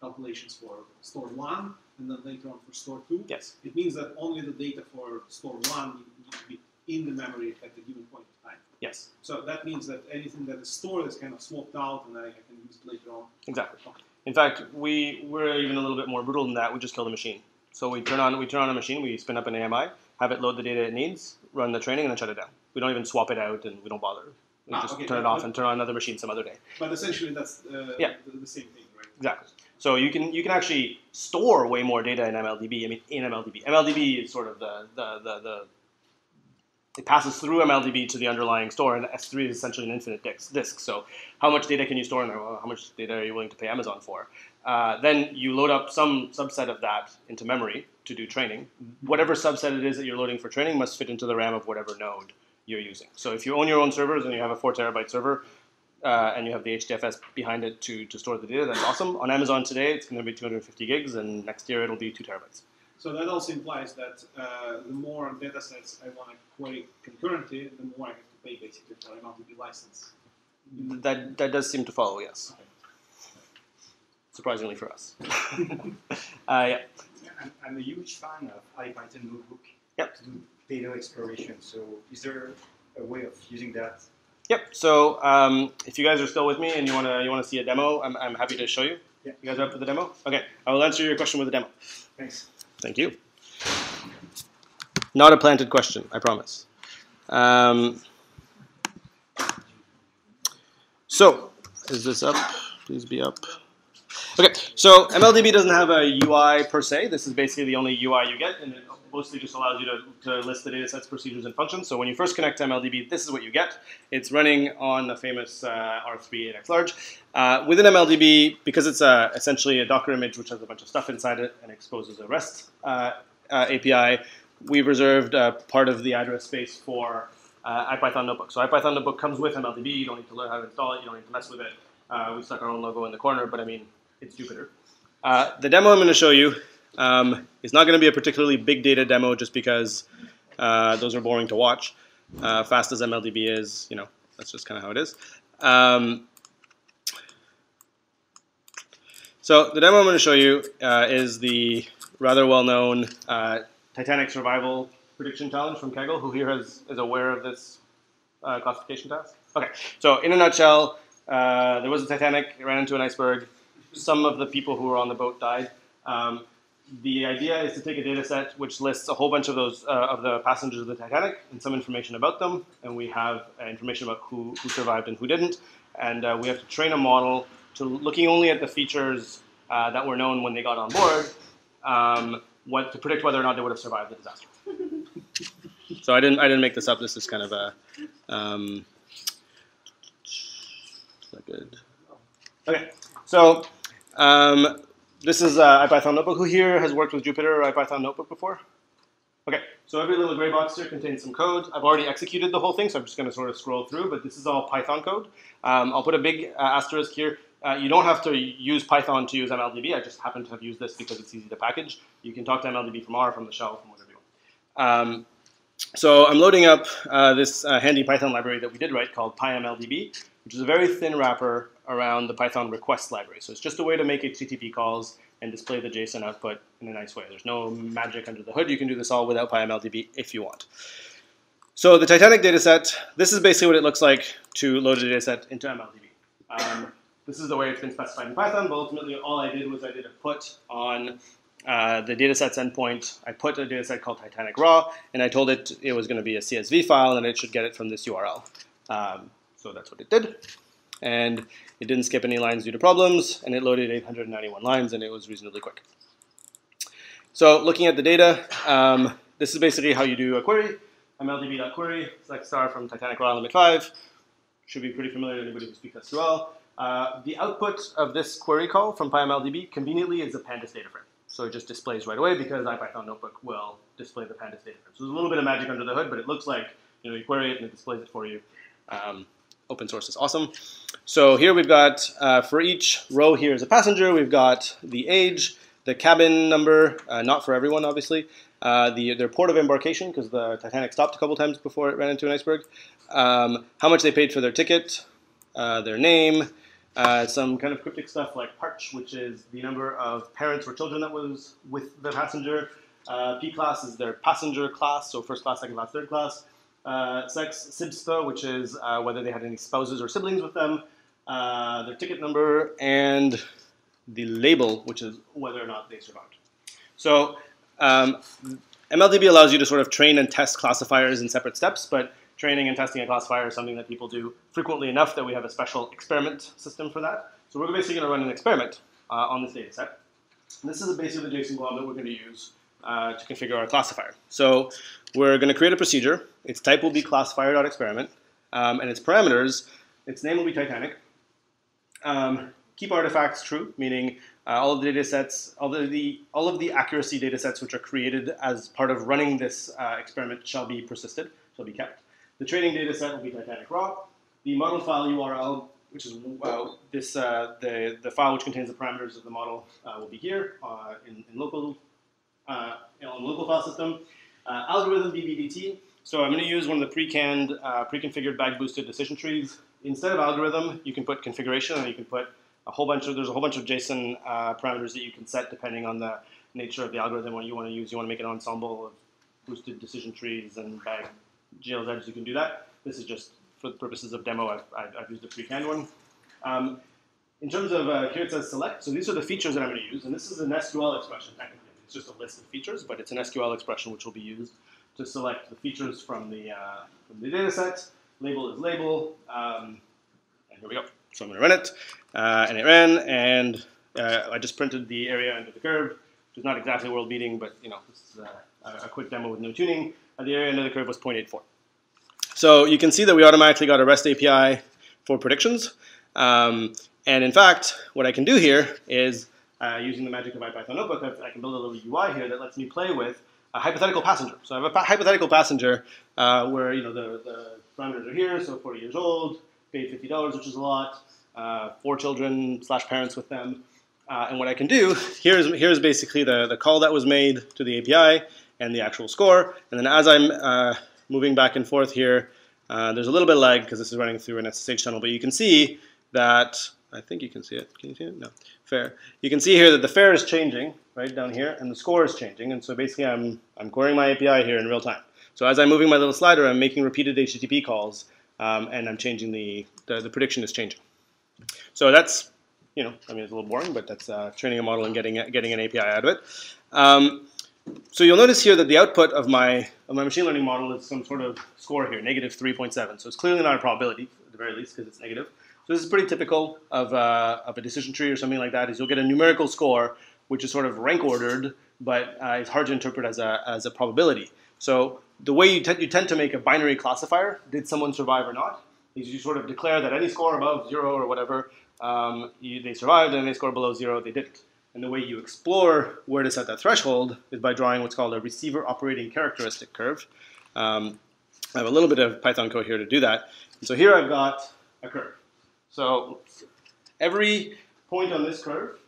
calculations for store one, and then later on for store two. Yes. It means that only the data for store one need to be in the memory at the given point in time. Yes. So that means that anything that is stored is kind of smoked out, and I, I can use it later on. Exactly. In fact, we we're even a little bit more brutal than that. We just kill the machine. So we turn on we turn on a machine, we spin up an AMI, have it load the data it needs, run the training, and then shut it down. We don't even swap it out, and we don't bother. We Ah, just okay, turn it off and turn on another machine some other day. But essentially, that's uh, Yeah. the, the same thing, right? Exactly. So you can you can actually store way more data in MLDB. I mean, in MLDB, MLDB is sort of the the the, the it passes through MLDB to the underlying store, and S3 is essentially an infinite disk. So how much data can you store in there? Well, how much data are you willing to pay Amazon for? Uh, then you load up some subset of that into memory to do training. Whatever subset it is that you're loading for training must fit into the RAM of whatever node you're using. So if you own your own servers and you have a four terabyte server, uh, and you have the HDFS behind it to, to store the data, that's awesome. On Amazon today, it's going to be 250 gigs, and next year it'll be two terabytes. So that also implies that uh, the more data sets I want to query concurrently, the more I have to pay basically for MLDB license. That, that does seem to follow, yes. Surprisingly for us. uh, yeah. Yeah, I'm, I'm a huge fan of IPython notebook Yep. to do data exploration. So is there a way of using that? Yep. So um, if you guys are still with me and you want to you want to see a demo, I'm, I'm happy to show you. Yeah. You guys are up for the demo? Okay. I will answer your question with a demo. Thanks. Thank you. Not a planted question, I promise. Um, so, is this up? Please be up. Okay, so MLDB doesn't have a UI per se. This is basically the only UI you get, mostly just allows you to, to list the data sets, procedures, and functions. So when you first connect to MLDB, this is what you get. It's running on the famous uh, R3 8x large. Uh, within MLDB, because it's a, essentially a Docker image which has a bunch of stuff inside it and exposes a REST uh, uh, API, we've reserved uh, part of the address space for uh, IPython Notebook. So IPython Notebook comes with MLDB. You don't need to learn how to install it. You don't need to mess with it. Uh, we stuck our own logo in the corner, but I mean, it's Jupyter. Uh, the demo I'm going to show you um, is not going to be a particularly big data demo just because uh, those are boring to watch. Uh, fast as MLDB is, you know, that's just kind of how it is. Um, so the demo I'm going to show you uh, is the rather well-known uh, Titanic survival prediction challenge from Kaggle. Who here has, is aware of this uh, classification task? Okay, so in a nutshell, uh, there was a Titanic, it ran into an iceberg. Some of the people who were on the boat died. Um, the idea is to take a data set which lists a whole bunch of those uh, of the passengers of the Titanic and some information about them, and we have uh, information about who, who survived and who didn't. And uh, we have to train a model to looking only at the features uh, that were known when they got on board, um, what, to predict whether or not they would have survived the disaster. so I didn't I didn't make this up. This is kind of a um, is that good? Okay, so um, this is uh, IPython Notebook. Who here has worked with Jupyter or IPython Notebook before? Okay, so every little gray box here contains some code. I've already executed the whole thing, so I'm just going to sort of scroll through, but this is all Python code. Um, I'll put a big uh, asterisk here. Uh, you don't have to use Python to use MLDB. I just happen to have used this because it's easy to package. You can talk to MLDB from R, from the shell, from whatever you want. Um, so I'm loading up uh, this uh, handy Python library that we did write called PyMLDB, which is a very thin wrapper around the Python request library. So it's just a way to make HTTP calls and display the JSON output in a nice way. There's no magic under the hood. You can do this all without PyMLDB if you want. So the Titanic dataset, this is basically what it looks like to load a dataset into MLDB. Um, this is the way it's been specified in Python, but ultimately all I did was I did a put on uh, the datasets endpoint. I put a dataset called Titanic Raw, and I told it it was going to be a CSV file, and it should get it from this URL. Um, so that's what it did. And it didn't skip any lines due to problems, and it loaded 891 lines, and it was reasonably quick. So looking at the data, um, this is basically how you do a query. mldb.query, select star from Titanic Raw limit 5. Should be pretty familiar to anybody who speaks SQL. Uh, the output of this query call from PyMLDB conveniently is a pandas data frame. So it just displays right away because IPython Notebook will display the pandas data frame. So there's a little bit of magic under the hood, but it looks like you know you query it and it displays it for you. Um, open source is awesome. So here we've got uh, for each row here is a passenger. We've got the age, the cabin number, uh, not for everyone obviously. Uh, the their port of embarkation because the Titanic stopped a couple times before it ran into an iceberg. Um, how much they paid for their ticket, uh, their name, uh, some kind of cryptic stuff like parch, which is the number of parents or children that was with the passenger. Uh, P class is their passenger class, so first class, second class, third class. Uh, sex, SIBSPA, which is uh, whether they had any spouses or siblings with them. Uh, their ticket number, and the label, which is whether or not they survived. So um, MLDB allows you to sort of train and test classifiers in separate steps, but training and testing a classifier is something that people do frequently enough that we have a special experiment system for that. So we're basically going to run an experiment uh, on this data set. And this is basically the JSON blob that we're going to use uh, to configure our classifier. So we're going to create a procedure. Its type will be classifier.experiment, um, and its parameters, its name will be Titanic. Um, keep artifacts true, meaning uh, all of the data sets, all of the, all of the accuracy data sets which are created as part of running this uh, experiment shall be persisted, shall be kept. The training data set will be Titanic raw. The model file URL, which is uh, this, uh, the, the file which contains the parameters of the model, uh, will be here uh, in, in, local, on local file system. algorithm BBDT. So I'm going to use one of the pre-canned, pre-configured bag-boosted decision trees. Instead of algorithm, you can put configuration and you can put a whole bunch of there's a whole bunch of JSON uh, parameters that you can set depending on the nature of the algorithm what you want to use. You want to make an ensemble of boosted decision trees and bag GLZs. You can do that. This is just for the purposes of demo. I've, I've, I've used a pre-canned one. Um, in terms of uh, here it says select. So these are the features that I'm going to use, and this is an SQL expression technically. It's just a list of features, but it's an SQL expression which will be used to select the features from the uh, from the data set. Label is label, um, and here we go. So I'm going to run it, uh, and it ran, and uh, I just printed the area under the curve, which is not exactly world beating, but you know, this is a, a quick demo with no tuning. Uh, the area under the curve was 0.84. So you can see that we automatically got a REST API for predictions. Um, and in fact, what I can do here is, uh, using the magic of IPython Notebook, I can build a little UI here that lets me play with a hypothetical passenger. So I have a hypothetical passenger uh, where you know the, the parameters are here, so 40 years old, paid $50, which is a lot, uh, four children slash parents with them. Uh, and what I can do, here's, here's basically the, the call that was made to the API and the actual score. And then as I'm uh, moving back and forth here, uh, there's a little bit of lag because this is running through an SSH tunnel, but you can see that, I think you can see it. Can you see it? No. Fair. You can see here that the fare is changing right down here, and the score is changing. And so basically I'm, I'm querying my API here in real time. So as I'm moving my little slider, I'm making repeated HTTP calls um, and I'm changing the, the, the, prediction is changing. So that's, you know, I mean, it's a little boring, but that's uh, training a model and getting, getting an API out of it. Um, so you'll notice here that the output of my, of my machine learning model is some sort of score here, negative 3.7. So it's clearly not a probability, at the very least, because it's negative. So this is pretty typical of, uh, of a decision tree or something like that, is you'll get a numerical score, which is sort of rank ordered, but uh, it's hard to interpret as a, as a probability. So the way you, you tend to make a binary classifier, did someone survive or not, is you sort of declare that any score above zero or whatever, um, you, they survived, and any score below zero, they didn't. And the way you explore where to set that threshold is by drawing what's called a receiver operating characteristic curve. Um, I have a little bit of Python code here to do that. So here I've got a curve. So every point on this curve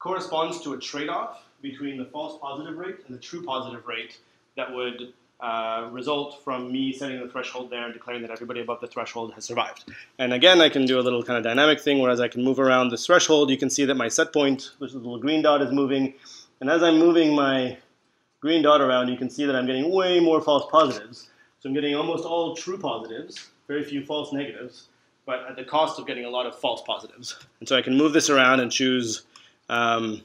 corresponds to a trade-off between the false positive rate and the true positive rate that would uh, result from me setting the threshold there and declaring that everybody above the threshold has survived. And again, I can do a little kind of dynamic thing, whereas I can move around this threshold. You can see that my set point, which is the little green dot, is moving. And as I'm moving my green dot around, you can see that I'm getting way more false positives. So I'm getting almost all true positives, very few false negatives, but at the cost of getting a lot of false positives. And so I can move this around and choose um,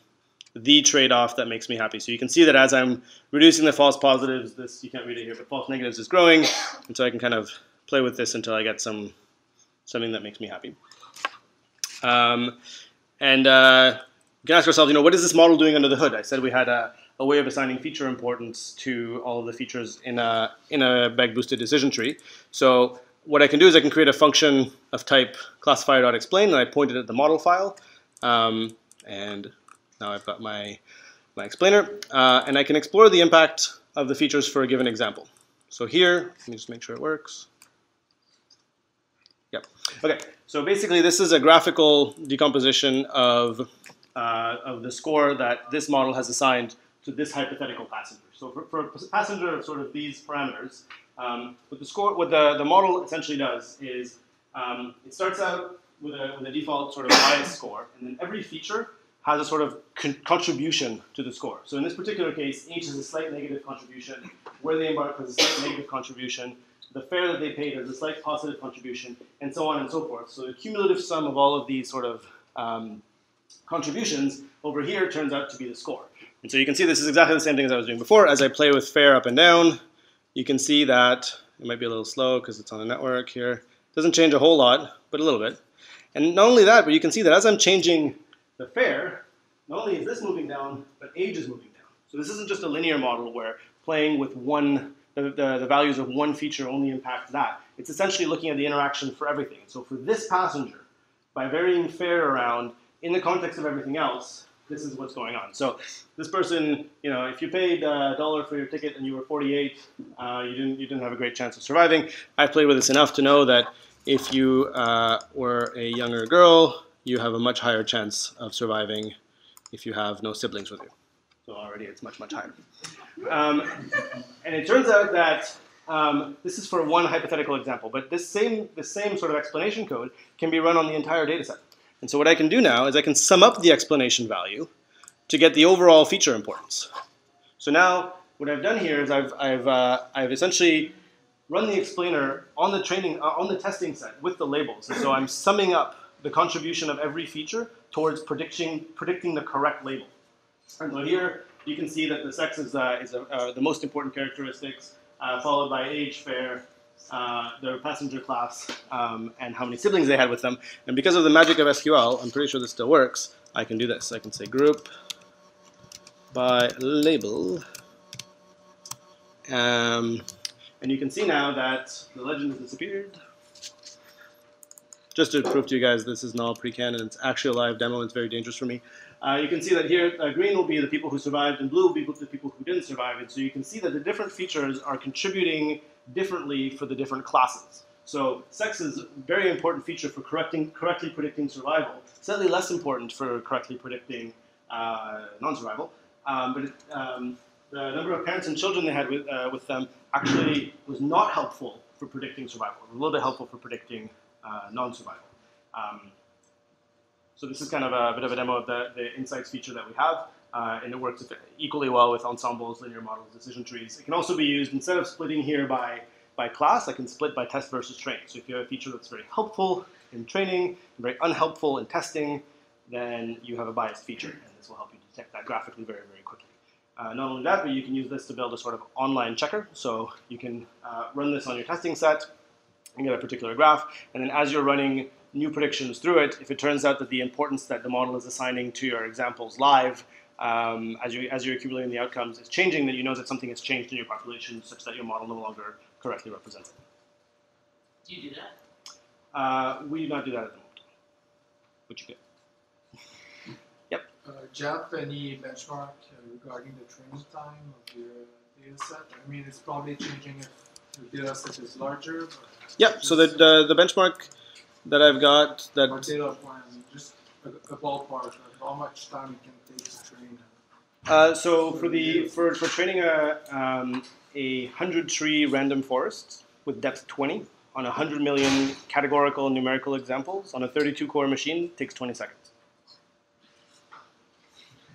the trade-off that makes me happy. So you can see that as I'm reducing the false positives, this, you can't read it here, but false negatives is growing. And so I can kind of play with this until I get some something that makes me happy. Um, and uh, you can ask yourself, you know, what is this model doing under the hood? I said we had a, a way of assigning feature importance to all of the features in a, in a bag-boosted decision tree. So what I can do is I can create a function of type classifier.explain, and I point it at the model file. Um, and now I've got my, my explainer, uh, and I can explore the impact of the features for a given example. So here, let me just make sure it works. Yep. Okay, so basically this is a graphical decomposition of, uh, of the score that this model has assigned to this hypothetical passenger. So for, for a passenger of sort of these parameters, um, what the score, what the, the model essentially does is um, it starts out with a, with a default sort of bias score, and then every feature has a sort of con contribution to the score. So in this particular case, H is a slight negative contribution, where they embarked has a slight negative contribution, the fare that they paid has a slight positive contribution, and so on and so forth. So the cumulative sum of all of these sort of um, contributions over here turns out to be the score. And so you can see this is exactly the same thing as I was doing before. As I play with fare up and down, you can see that it might be a little slow because it's on a network here. Doesn't change a whole lot, but a little bit. And not only that, but you can see that as I'm changing the fare, not only is this moving down, but age is moving down. So this isn't just a linear model where playing with one, the, the, the values of one feature only impacts that. It's essentially looking at the interaction for everything. So for this passenger, by varying fare around in the context of everything else, this is what's going on. So this person, you know, if you paid a dollar for your ticket and you were 48, uh, you didn't you didn't have a great chance of surviving. I've played with this enough to know that if you uh, were a younger girl, you have a much higher chance of surviving if you have no siblings with you. So already it's much much higher. Um, and it turns out that um, this is for one hypothetical example, but this same this same sort of explanation code can be run on the entire data set. And so what I can do now is I can sum up the explanation value to get the overall feature importance. So now what I've done here is I've, I've, uh, I've essentially run the explainer on the training, uh, on the testing set with the labels. And so I'm summing up the contribution of every feature towards predicting, predicting the correct label. And so here you can see that the sex is, uh, is uh, the most important characteristics, uh, followed by age, fare, uh, their passenger class, um, and how many siblings they had with them. And because of the magic of SQL, I'm pretty sure this still works, I can do this. I can say group by label. Um, and you can see now that the legend has disappeared. Just to prove to you guys this is not pre-canon, it's actually a live demo, it's very dangerous for me. Uh, you can see that here, uh, green will be the people who survived, and blue will be the people who didn't survive. And so you can see that the different features are contributing differently for the different classes. So sex is a very important feature for correcting, correctly predicting survival. Slightly less important for correctly predicting uh, non-survival. Um, but it, um, the number of parents and children they had with, uh, with them actually was not helpful for predicting survival. A little bit helpful for predicting uh, non-survival. Um, so this is kind of a bit of a demo of the, the insights feature that we have. Uh, and it works equally well with ensembles, linear models, decision trees. It can also be used, instead of splitting here by, by class, I can split by test versus train. So if you have a feature that's very helpful in training very unhelpful in testing, then you have a biased feature, and this will help you detect that graphically very, very quickly. Uh, not only that, but you can use this to build a sort of online checker. So you can uh, run this on your testing set and get a particular graph, and then as you're running new predictions through it, if it turns out that the importance that the model is assigning to your examples live um, as, you, as you're accumulating the outcomes is changing, then you know that something has changed in your population such that your model no longer correctly represents it. Do you do that? Uh, we do not do that at the moment, but you could. Uh, do you have any benchmark uh, regarding the training time of your data set? I mean, it's probably changing if the data set is larger. But Yep, so the, the, the benchmark that I've got or that data plan, just a, a ballpark of how much time it can take to train. Uh, so for the for, for training a um, a hundred tree random forest with depth 20 on a hundred million categorical and numerical examples on a 32 core machine takes 20 seconds.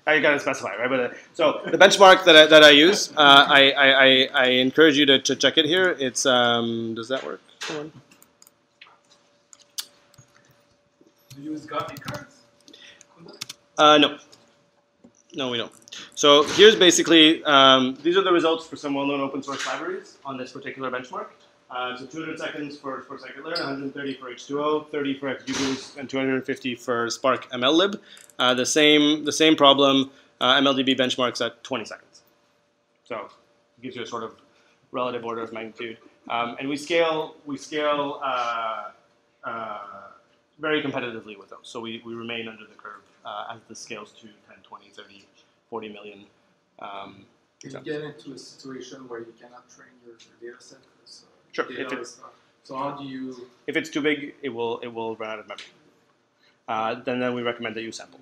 Uh, you gotta specify, right? But uh, so the benchmark that I, that I use, uh, I, I, I, I encourage you to, to check it here. It's um, does that work? Come on. Do you use graphic cards? Uh, no. No, we don't. So here's basically, um, these are the results for some well-known open source libraries on this particular benchmark. Uh, so 200 seconds for, for scikit-learn, 130 for H2O, 30 for XGBoost, and 250 for Spark MLlib. Uh, the same the same problem, uh, MLDB benchmarks at 20 seconds. So it gives you a sort of relative order of magnitude. Um, and we scale we scale uh, uh, very competitively with those. So we, we remain under the curve uh, as this scales to 10, 20, 30, 40 million. Um, Can you get into a situation where you cannot train your, your data set? uh, Sure, if it- is not- so how do you? if it's too big, it will it will run out of memory. Uh, then then we recommend that you sample.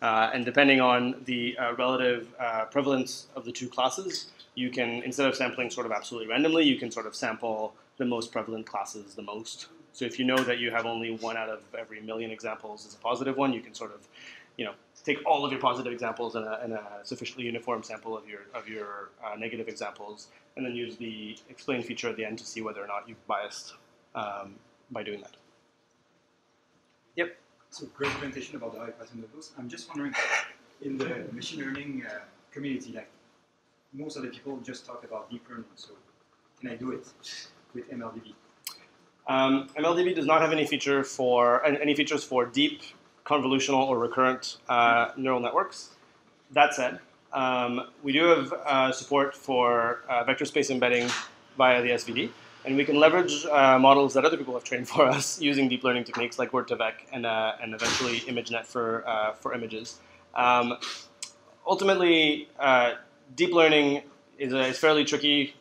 Uh, and depending on the uh, relative uh, prevalence of the two classes, you can instead of sampling sort of absolutely randomly, you can sort of sample the most prevalent classes the most. So if you know that you have only one out of every million examples is a positive one, you can sort of, you know, take all of your positive examples and a, and a sufficiently uniform sample of your of your uh, negative examples, and then use the explain feature at the end to see whether or not you've biased um, by doing that. Yep. So great presentation about the IPython notebooks. I'm just wondering, in the machine learning uh, community, like most of the people just talk about deep learning. So can I do it with MLDB? Um, MLDB does not have any feature for any features for deep convolutional or recurrent uh, neural networks. That said, um, we do have uh, support for uh, vector space embedding via the SVD, and we can leverage uh, models that other people have trained for us using deep learning techniques like Word2Vec and, uh, and eventually ImageNet for, uh, for images. Um, ultimately, deep learning is, a, is fairly tricky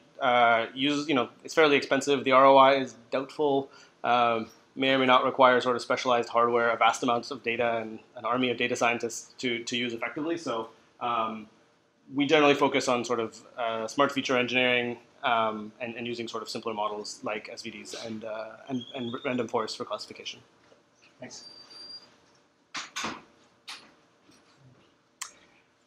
use, you know, it's fairly expensive. The ROI is doubtful. Um, may or may not require sort of specialized hardware, a vast amounts of data, and an army of data scientists to, to use effectively. So um, we generally focus on sort of uh, smart feature engineering um, and, and, using sort of simpler models like SVDs and, uh, and, and random forests for classification. Thanks.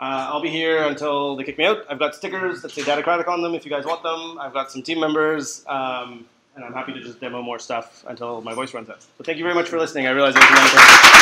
Uh, I'll be here until they kick me out. I've got stickers that say Datacratic on them if you guys want them. I've got some team members, um, and I'm happy to just demo more stuff until my voice runs out. So thank you very much for listening. I realize it was a long time.